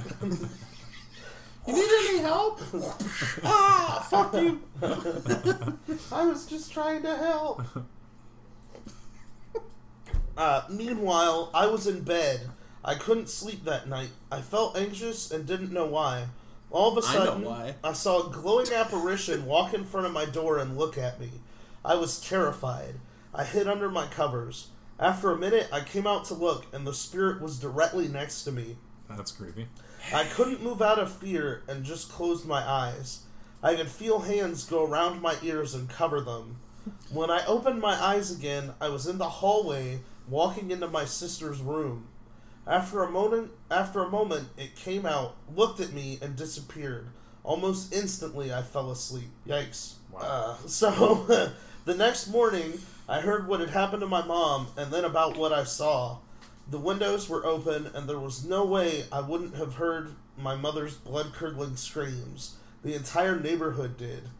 you need any help? ah, fuck you! [laughs] I was just trying to help. Uh, meanwhile, I was in bed. I couldn't sleep that night. I felt anxious and didn't know why. All of a know sudden, why. I saw a glowing apparition walk in front of my door and look at me. I was terrified. I hid under my covers. After a minute, I came out to look, and the spirit was directly next to me. That's creepy. I couldn't move out of fear and just closed my eyes. I could feel hands go around my ears and cover them. When I opened my eyes again, I was in the hallway walking into my sister's room. After a moment, after a moment, it came out, looked at me, and disappeared. Almost instantly, I fell asleep. Yikes! Uh, [laughs] so [laughs] the next morning, I heard what had happened to my mom, and then about what I saw. The windows were open, and there was no way I wouldn't have heard my mother's blood curdling screams. The entire neighborhood did.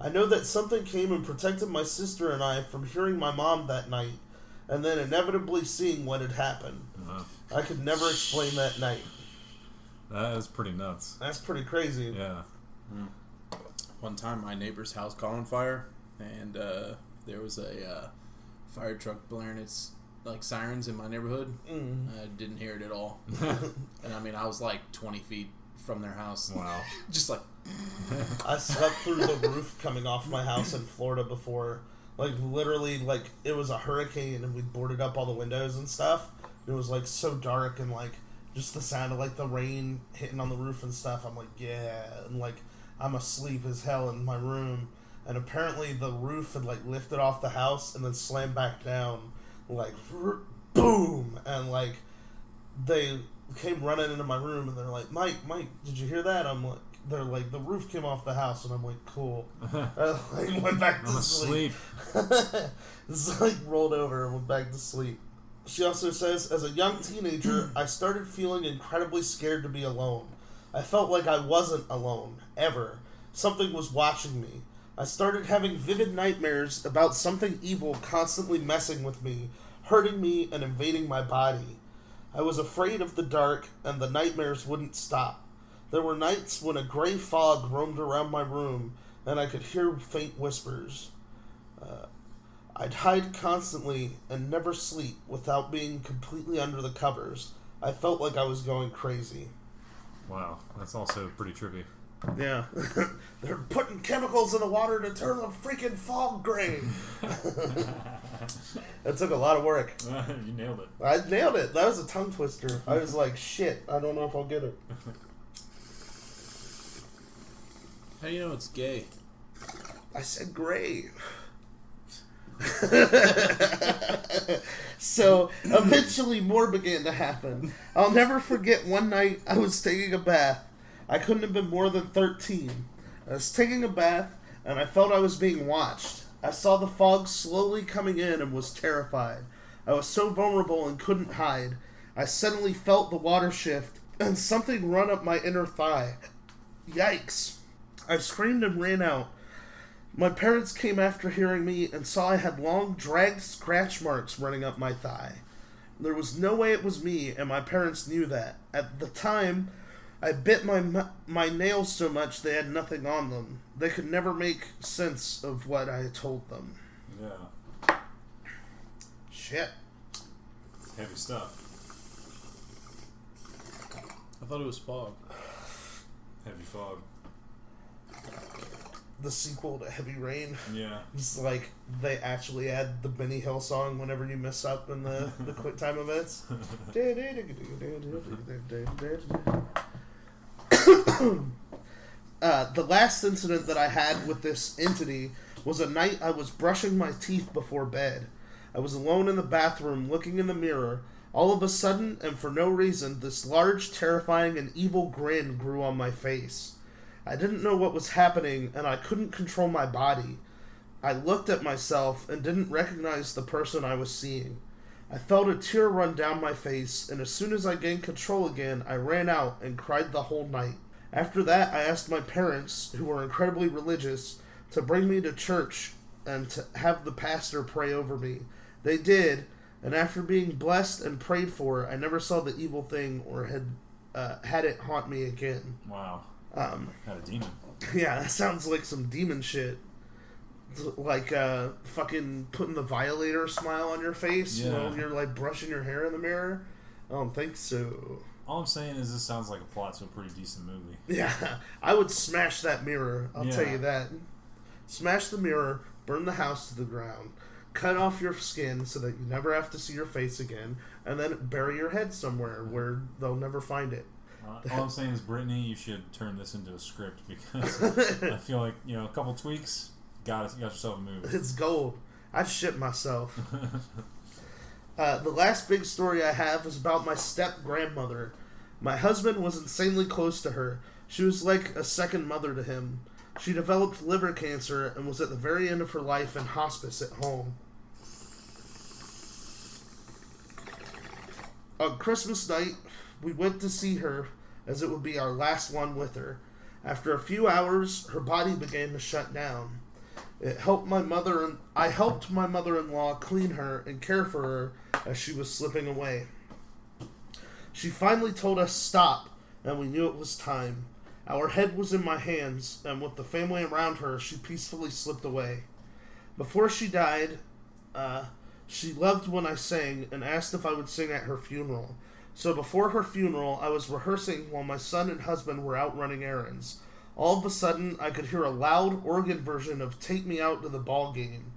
I know that something came and protected my sister and I from hearing my mom that night, and then inevitably seeing what had happened. Uh, I could never explain that night. that is pretty nuts. That's pretty crazy. Yeah. One time, my neighbor's house caught on fire, and uh, there was a uh, fire truck blaring its like sirens in my neighborhood. Mm. I didn't hear it at all, [laughs] and I mean, I was like 20 feet from their house. Wow. [laughs] Just like I slept through the roof coming off my house in Florida before. Like literally, like it was a hurricane, and we boarded up all the windows and stuff. It was like so dark and like just the sound of like the rain hitting on the roof and stuff. I'm like, yeah, and like I'm asleep as hell in my room, and apparently the roof had like lifted off the house and then slammed back down, like [laughs] boom, and like they came running into my room and they're like, Mike, Mike, did you hear that? I'm like, they're like, the roof came off the house, and I'm like, cool. [laughs] I like, went back to sleep. It's [laughs] like rolled over and went back to sleep. She also says, as a young teenager, [clears throat] I started feeling incredibly scared to be alone. I felt like I wasn't alone, ever. Something was watching me. I started having vivid nightmares about something evil constantly messing with me, hurting me, and invading my body. I was afraid of the dark, and the nightmares wouldn't stop. There were nights when a gray fog roamed around my room, and I could hear faint whispers. Uh, I'd hide constantly and never sleep without being completely under the covers. I felt like I was going crazy. Wow. That's also pretty trippy. Yeah. [laughs] They're putting chemicals in the water to turn the freaking fog gray. [laughs] that took a lot of work. [laughs] you nailed it. I nailed it. That was a tongue twister. I was like, shit, I don't know if I'll get it. How do you know it's gay? I said gray. [laughs] so eventually more began to happen. I'll never forget one night I was taking a bath. I couldn't have been more than 13. I was taking a bath and I felt I was being watched. I saw the fog slowly coming in and was terrified. I was so vulnerable and couldn't hide. I suddenly felt the water shift and something run up my inner thigh. Yikes. I screamed and ran out. My parents came after hearing me and saw I had long, dragged scratch marks running up my thigh. There was no way it was me, and my parents knew that. At the time, I bit my my nails so much they had nothing on them. They could never make sense of what I told them. Yeah. Shit. Heavy stuff. I thought it was fog. Heavy fog. The sequel to Heavy Rain. Yeah. [laughs] It's like they actually add the Benny Hill song whenever you mess up in the, the [laughs] quick time events. uh, the last incident that I had with this entity was a night I was brushing my teeth before bed. I was alone in the bathroom looking in the mirror. All of a sudden, and for no reason, this large, terrifying, and evil grin grew on my face. I didn't know what was happening, and I couldn't control my body. I looked at myself and didn't recognize the person I was seeing. I felt a tear run down my face, and as soon as I gained control again, I ran out and cried the whole night. After that, I asked my parents, who were incredibly religious, to bring me to church and to have the pastor pray over me. They did, and after being blessed and prayed for, I never saw the evil thing or had uh, had it haunt me again. Wow. Um, Had a demon. yeah, that sounds like some demon shit. Like uh, fucking putting the violator smile on your face Yeah. while you're like brushing your hair in the mirror. I don't think so. All I'm saying is this sounds like a plot to a pretty decent movie. [laughs] Yeah, I would smash that mirror. I'll tell you that. Smash the mirror, burn the house to the ground, cut off your skin so that you never have to see your face again, and then bury your head somewhere where they'll never find it. All I'm saying is, Brittany, you should turn this into a script because [laughs] I feel like you know a couple tweaks, got it, got yourself a movie. It's gold. I shit myself. [laughs] Uh, the last big story I have is about my step grandmother. My husband was insanely close to her. She was like a second mother to him. She developed liver cancer and was at the very end of her life in hospice at home. On Christmas night, we went to see her as it would be our last one with her. After a few hours, her body began to shut down. It helped my mother and I helped my mother-in-law clean her and care for her as she was slipping away. She finally told us stop, and we knew it was time. Our head was in my hands, and with the family around her, she peacefully slipped away. Before she died, uh, she loved when I sang and asked if I would sing at her funeral. So before her funeral, I was rehearsing while my son and husband were out running errands. All of a sudden, I could hear a loud organ version of Take Me Out to the Ball Game.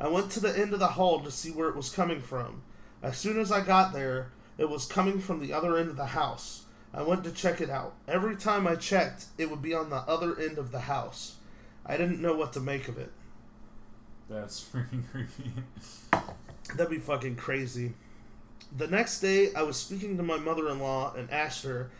I went to the end of the hall to see where it was coming from. As soon as I got there, it was coming from the other end of the house. I went to check it out. Every time I checked, it would be on the other end of the house. I didn't know what to make of it. That's [laughs] freaking creepy. That'd be fucking crazy. The next day, I was speaking to my mother in law and asked her,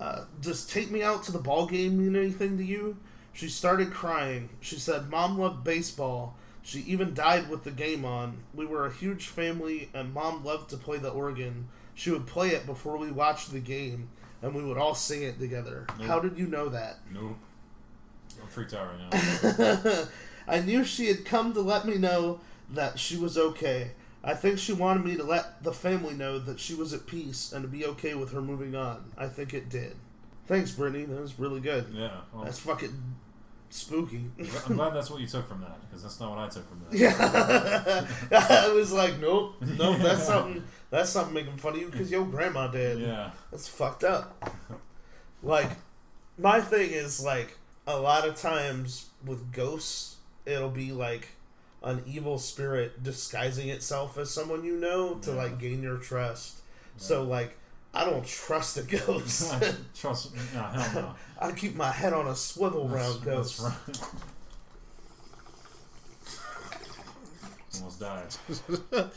uh, Does take me out to the ball game mean anything to you? She started crying. She said, Mom loved baseball. She even died with the game on. We were a huge family, and Mom loved to play the organ. She would play it before we watched the game, and we would all sing it together. Nope. How did you know that? Nope. I'm freaked out right now. [laughs] I knew she had come to let me know that she was okay. I think she wanted me to let the family know that she was at peace and to be okay with her moving on. I think it did. Thanks, Brittany. That was really good. Yeah. Well, That's fucking spooky. I'm glad that's what you took from that because that's not what I took from that. yeah, [laughs] I was like, nope, nope. That's [laughs] something. That's something making fun of you because your grandma did. Yeah. That's fucked up. Like, my thing is like a lot of times with ghosts, it'll be like an evil spirit disguising itself as someone you know to Yeah. like gain your trust. So like, I don't trust a ghost. [laughs] Trust me. No, hell no. [laughs] I keep my head on a swivel around That's, ghosts. right. [laughs] Almost died.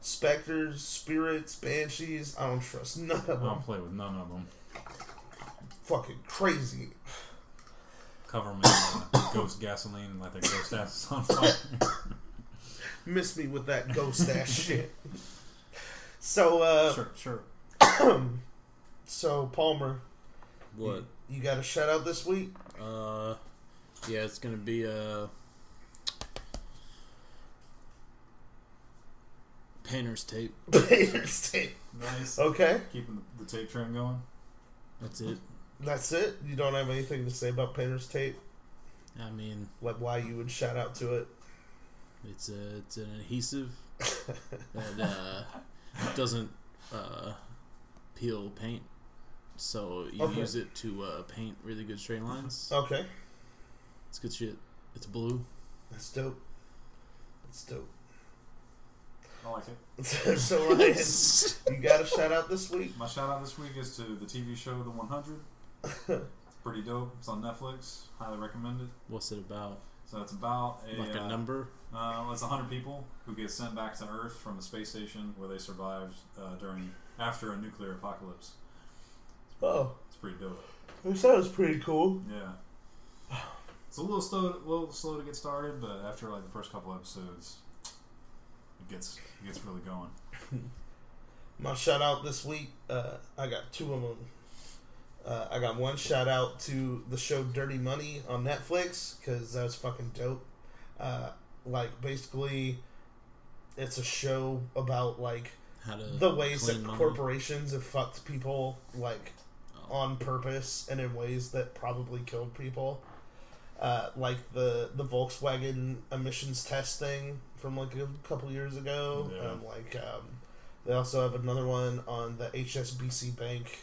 Specters, spirits, banshees. I don't trust none of them. I don't play with none of them. Fucking crazy. Cover them in uh, [coughs] ghost gasoline and let their ghost asses on fire. [laughs] Miss me with that ghost ass [laughs] shit. So, uh, sure, sure. [coughs] so Palmer, What? you got a shout out this week? Uh, yeah, it's gonna be uh, painter's tape. [laughs] Painter's tape. Nice. Okay, Keeping the, the tape train going. That's it. That's it. You don't have anything to say about Painter's tape, I mean, like why you would shout out to it. it's a it's an adhesive that uh, doesn't uh, peel paint, so you Okay. use it to uh, paint really good straight lines. Okay, It's good shit. It's blue. that's dope. That's dope. I like it. [laughs] so Ryan, [laughs] you got a shout out this week? My shout out this week is to the TV show The 100. It's pretty dope. It's on Netflix. Highly recommend it. What's it about? So it's about a, Like a uh, number? Uh, well, it's 100 people who get sent back to Earth from a space station where they survived uh, during after a nuclear apocalypse. Oh, It's pretty dope. that sounds pretty cool. Yeah. It's a little slow, a little slow to get started, but after like the first couple episodes, it gets it gets really going. [laughs] My shout out this week, uh, I got two of them. Uh, I got one shout out to the show Dirty Money on Netflix because that was fucking dope. Uh, like basically, it's a show about like How to the ways that money? corporations have fucked people like Oh. on purpose and in ways that probably killed people. Uh, like the the Volkswagen emissions test thing from like a couple years ago. Yeah. Um, like um, they also have another one on the HSBC Bank,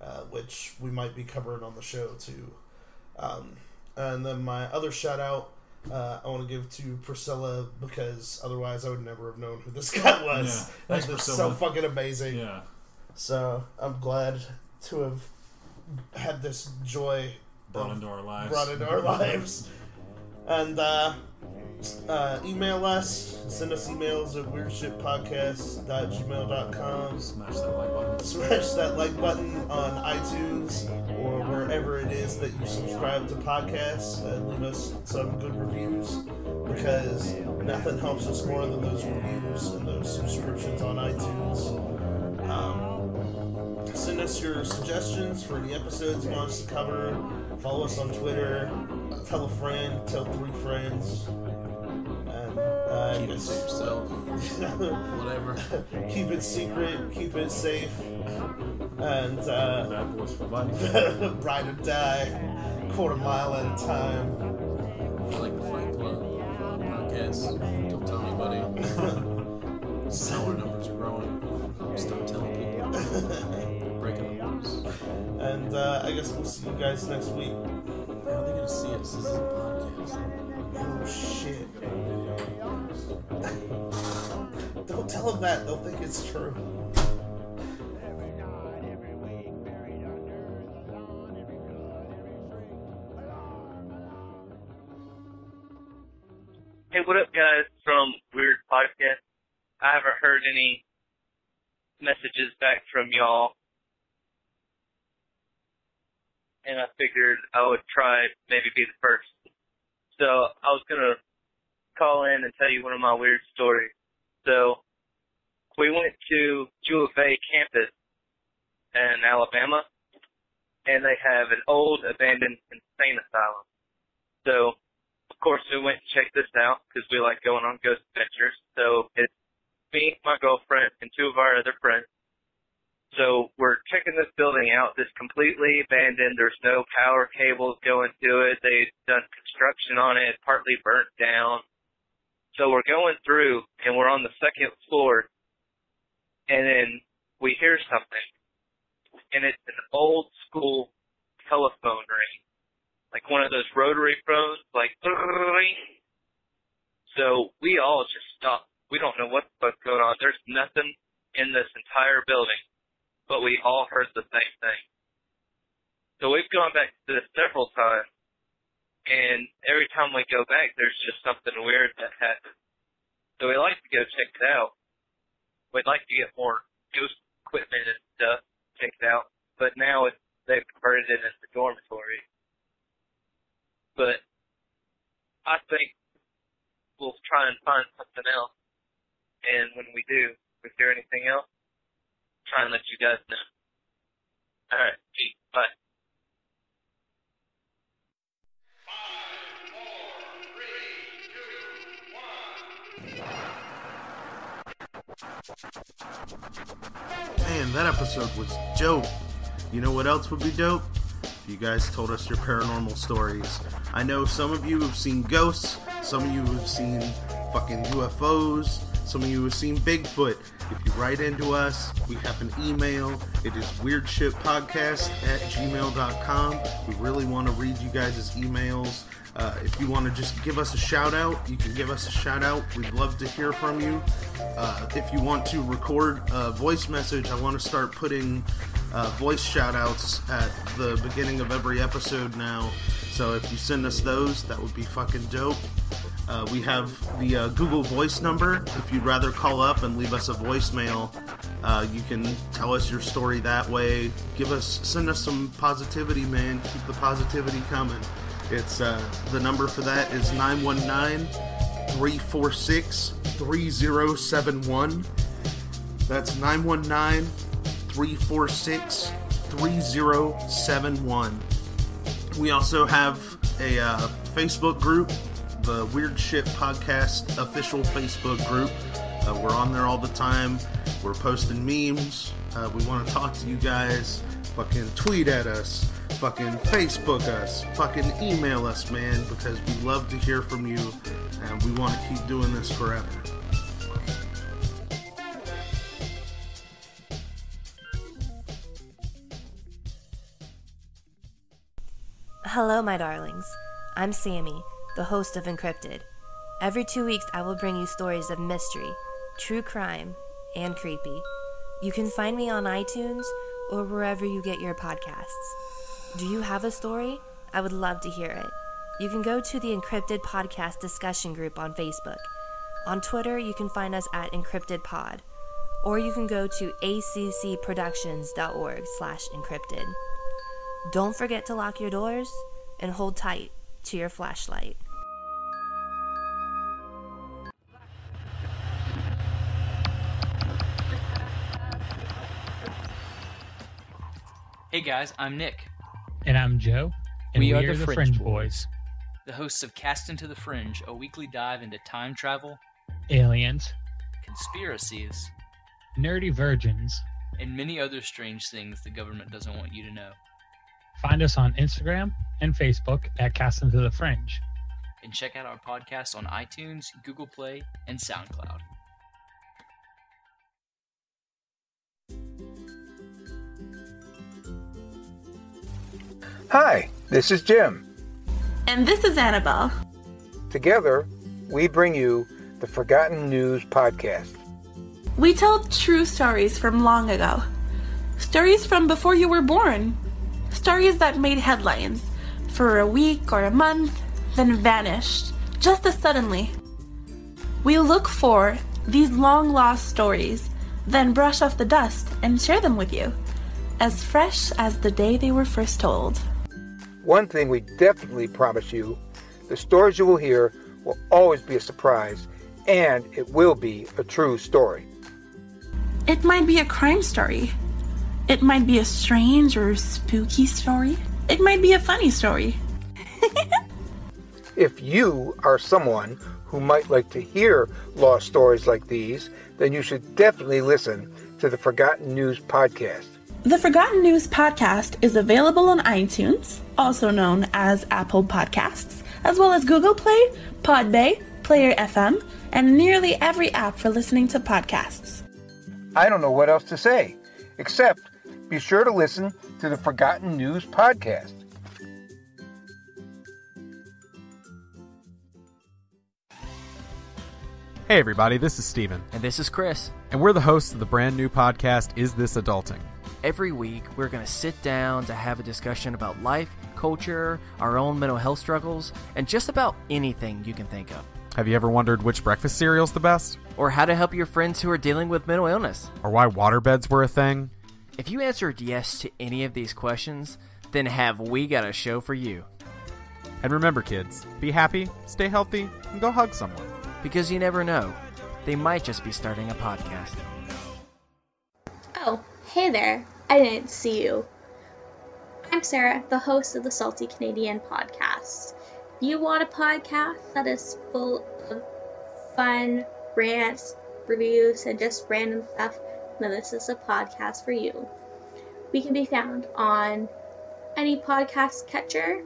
uh, which we might be covering on the show too. Um, and then my other shout out. Uh, I want to give to Priscilla because otherwise I would never have known who this [laughs] guy was. Yeah. Like, so fucking amazing. Yeah. So I'm glad to have had this joy Brought into our lives. brought into our [laughs] lives. And uh, uh, email us, send us emails at weirdshitpodcast.gmail.com. Smash that like button. Smash that like button on iTunes or wherever it is that you subscribe to podcasts and leave us some good reviews because nothing helps us more than those reviews and those subscriptions on iTunes. Um, send us your suggestions for any episodes you want us to cover. Follow us on Twitter. Tell a friend. Tell three friends. And uh, Keep it guess- to yourself. Whatever. keep it secret. Keep it safe. And uh, Bad boys for life. [laughs] ride or die, quarter mile at a time. I like the Fight Club podcast. Don't tell anybody. [laughs] Now our numbers are growing. Stop telling people. [laughs] And uh, I guess we'll see you guys next week. How are they gonna see us? This is a podcast. Oh shit! Don't tell them that. They'll think it's true. Hey, what up, guys? From Weird Podcast. I haven't heard any messages back from y'all, and I figured I would try maybe be the first. So I was gonna call in and tell you one of my weird stories. So we went to U of A campus in Alabama, and they have an old abandoned insane asylum. So of course, we went and checked this out because we like going on ghost adventures. So it's me, my girlfriend, and two of our other friends. So we're checking this building out. This completely abandoned. There's no power cables going to it. They've done construction on it, partly burnt down. So we're going through, and we're on the second floor, and then we hear something, and it's an old school telephone ring like one of those rotary phones, like. So we all just stop. We don't know what the fuck's going on. There's nothing in this entire building, but we all heard the same thing. So we've gone back to this several times, and every time we go back, there's just something weird that happens. So we like to go check it out. We'd like to get more ghost equipment and stuff checked out, but now it's, they've converted it into dormitory but I think we'll try and find something else. And when we do, if there's anything else, try and let you guys know. All right. Peace. Bye. Man, that episode was dope. You know what else would be dope? If you guys told us your paranormal stories. I know some of you have seen ghosts, some of you have seen fucking UFOs, some of you have seen Bigfoot. If you write into us, we have an email. It is weirdshitpodcast at gmail.com. We really want to read you guys' emails. Uh, if you want to just give us a shout out, you can give us a shout out. We'd love to hear from you. Uh, if you want to record a voice message, I want to start putting uh, voice shout outs at the beginning of every episode now. So if you send us those, that would be fucking dope. Uh, we have the uh, Google Voice number. If you'd rather call up and leave us a voicemail, uh, you can tell us your story that way. Give us, send us some positivity, man. Keep the positivity coming. It's uh, the number for that is 919 346 3071. That's 919 346 3071. We also have a uh, Facebook group, the Weird Shit Podcast official Facebook group. Uh, we're on there all the time. We're posting memes. Uh, we want to talk to you guys. Fucking tweet at us. Fucking Facebook us. Fucking email us, man, because we love to hear from you and we want to keep doing this forever. Hello, my darlings. I'm Sammy, the host of Encrypted. Every two weeks, I will bring you stories of mystery, true crime, and creepy. You can find me on iTunes or wherever you get your podcasts. Do you have a story? I would love to hear it. You can go to the Encrypted Podcast discussion group on Facebook. On Twitter, you can find us at Encrypted Pod, or you can go to accproductions.org slash encrypted. Don't forget to lock your doors and hold tight to your flashlight. Hey guys, I'm Nick, And I'm Joe. And We we, are are, the the Fringe Fringe, Boys. Boys. the hosts of Cast into the Fringe, a weekly dive into time travel, Aliens, conspiracies, nerdy virgins. and many other strange things the government doesn't want you to know. Find us on Instagram and Facebook at Cast into the Fringe. And check out our podcast on iTunes, Google Play, and SoundCloud. Hi, this is Jim. And this is Annabelle. Together, we bring you the Forgotten News Podcast. We tell true stories from long ago. Stories from before you were born. Stories that made headlines for a week or a month, then vanished just as suddenly. We look for these long lost stories, then brush off the dust and share them with you, as fresh as the day they were first told. One thing we definitely promise you the stories you will hear will always be a surprise, and it will be a true story. It might be a crime story. It might be a strange or spooky story. It might be a funny story. [laughs] If you are someone who might like to hear lost stories like these, then you should definitely listen to the Forgotten News Podcast. The Forgotten News podcast is available on iTunes, also known as Apple Podcasts, as well as Google Play, Podbay, Player FM, and nearly every app for listening to podcasts. I don't know what else to say, except be sure to listen to the Forgotten News Podcast. Hey, everybody, this is Steven. And this is Chris. And we're the hosts of the brand new podcast, Is This Adulting? Every week, we're going to sit down to have a discussion about life, culture, our own mental health struggles, and just about anything you can think of. Have you ever wondered which breakfast cereal's the best? Or how to help your friends who are dealing with mental illness? Or why waterbeds were a thing? If you answered yes to any of these questions, then have we got a show for you. And remember, kids, be happy, stay healthy, and go hug someone. Because you never know, they might just be starting a podcast. Oh, hey there. I didn't see you. I'm Sarah, the host of the Salty Canadian podcast. You want a podcast that is full of fun, rants, reviews, and just random stuff? This is a podcast for you. We can be found on any podcast catcher.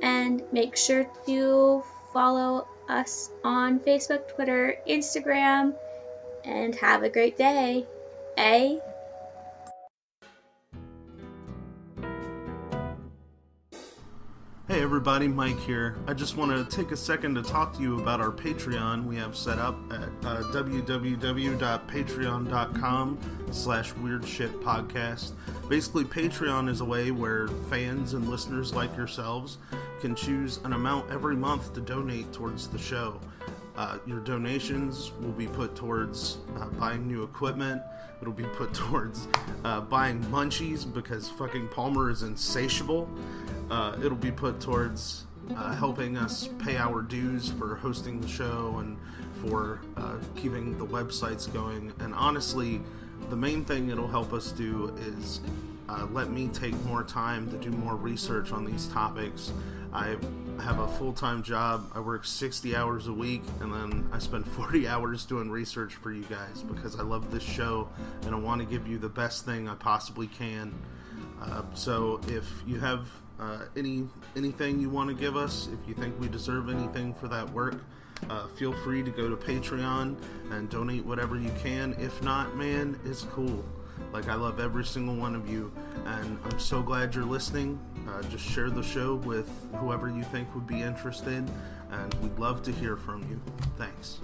And make sure to follow us on Facebook, Twitter, Instagram, and have a great day. Eh? Hey everybody, Mike here. I just want to take a second to talk to you about our Patreon we have set up at uh, www.patreon.com slash weirdshitpodcast. Basically, Patreon is a way where fans and listeners like yourselves can choose an amount every month to donate towards the show. Uh, your donations will be put towards uh, buying new equipment. It'll be put [laughs] towards uh, buying munchies because fucking Palmer is insatiable. Uh, it'll be put towards uh, helping us pay our dues for hosting the show and for uh, keeping the websites going. And honestly, the main thing it'll help us do is uh, let me take more time to do more research on these topics. I have a full time job. I work 60 hours a week, and then I spend [laughs] 40 hours doing research for you guys because I love this show and I want to give you the best thing I possibly can. Uh, so if you have uh, any anything you want to give us, if you think we deserve anything for that work, uh, feel free to go to Patreon and donate whatever you can. If not, man, it's cool. Like I love every single one of you, and I'm so glad you're listening. Uh, just share the show with whoever you think would be interested, and we'd love to hear from you. Thanks.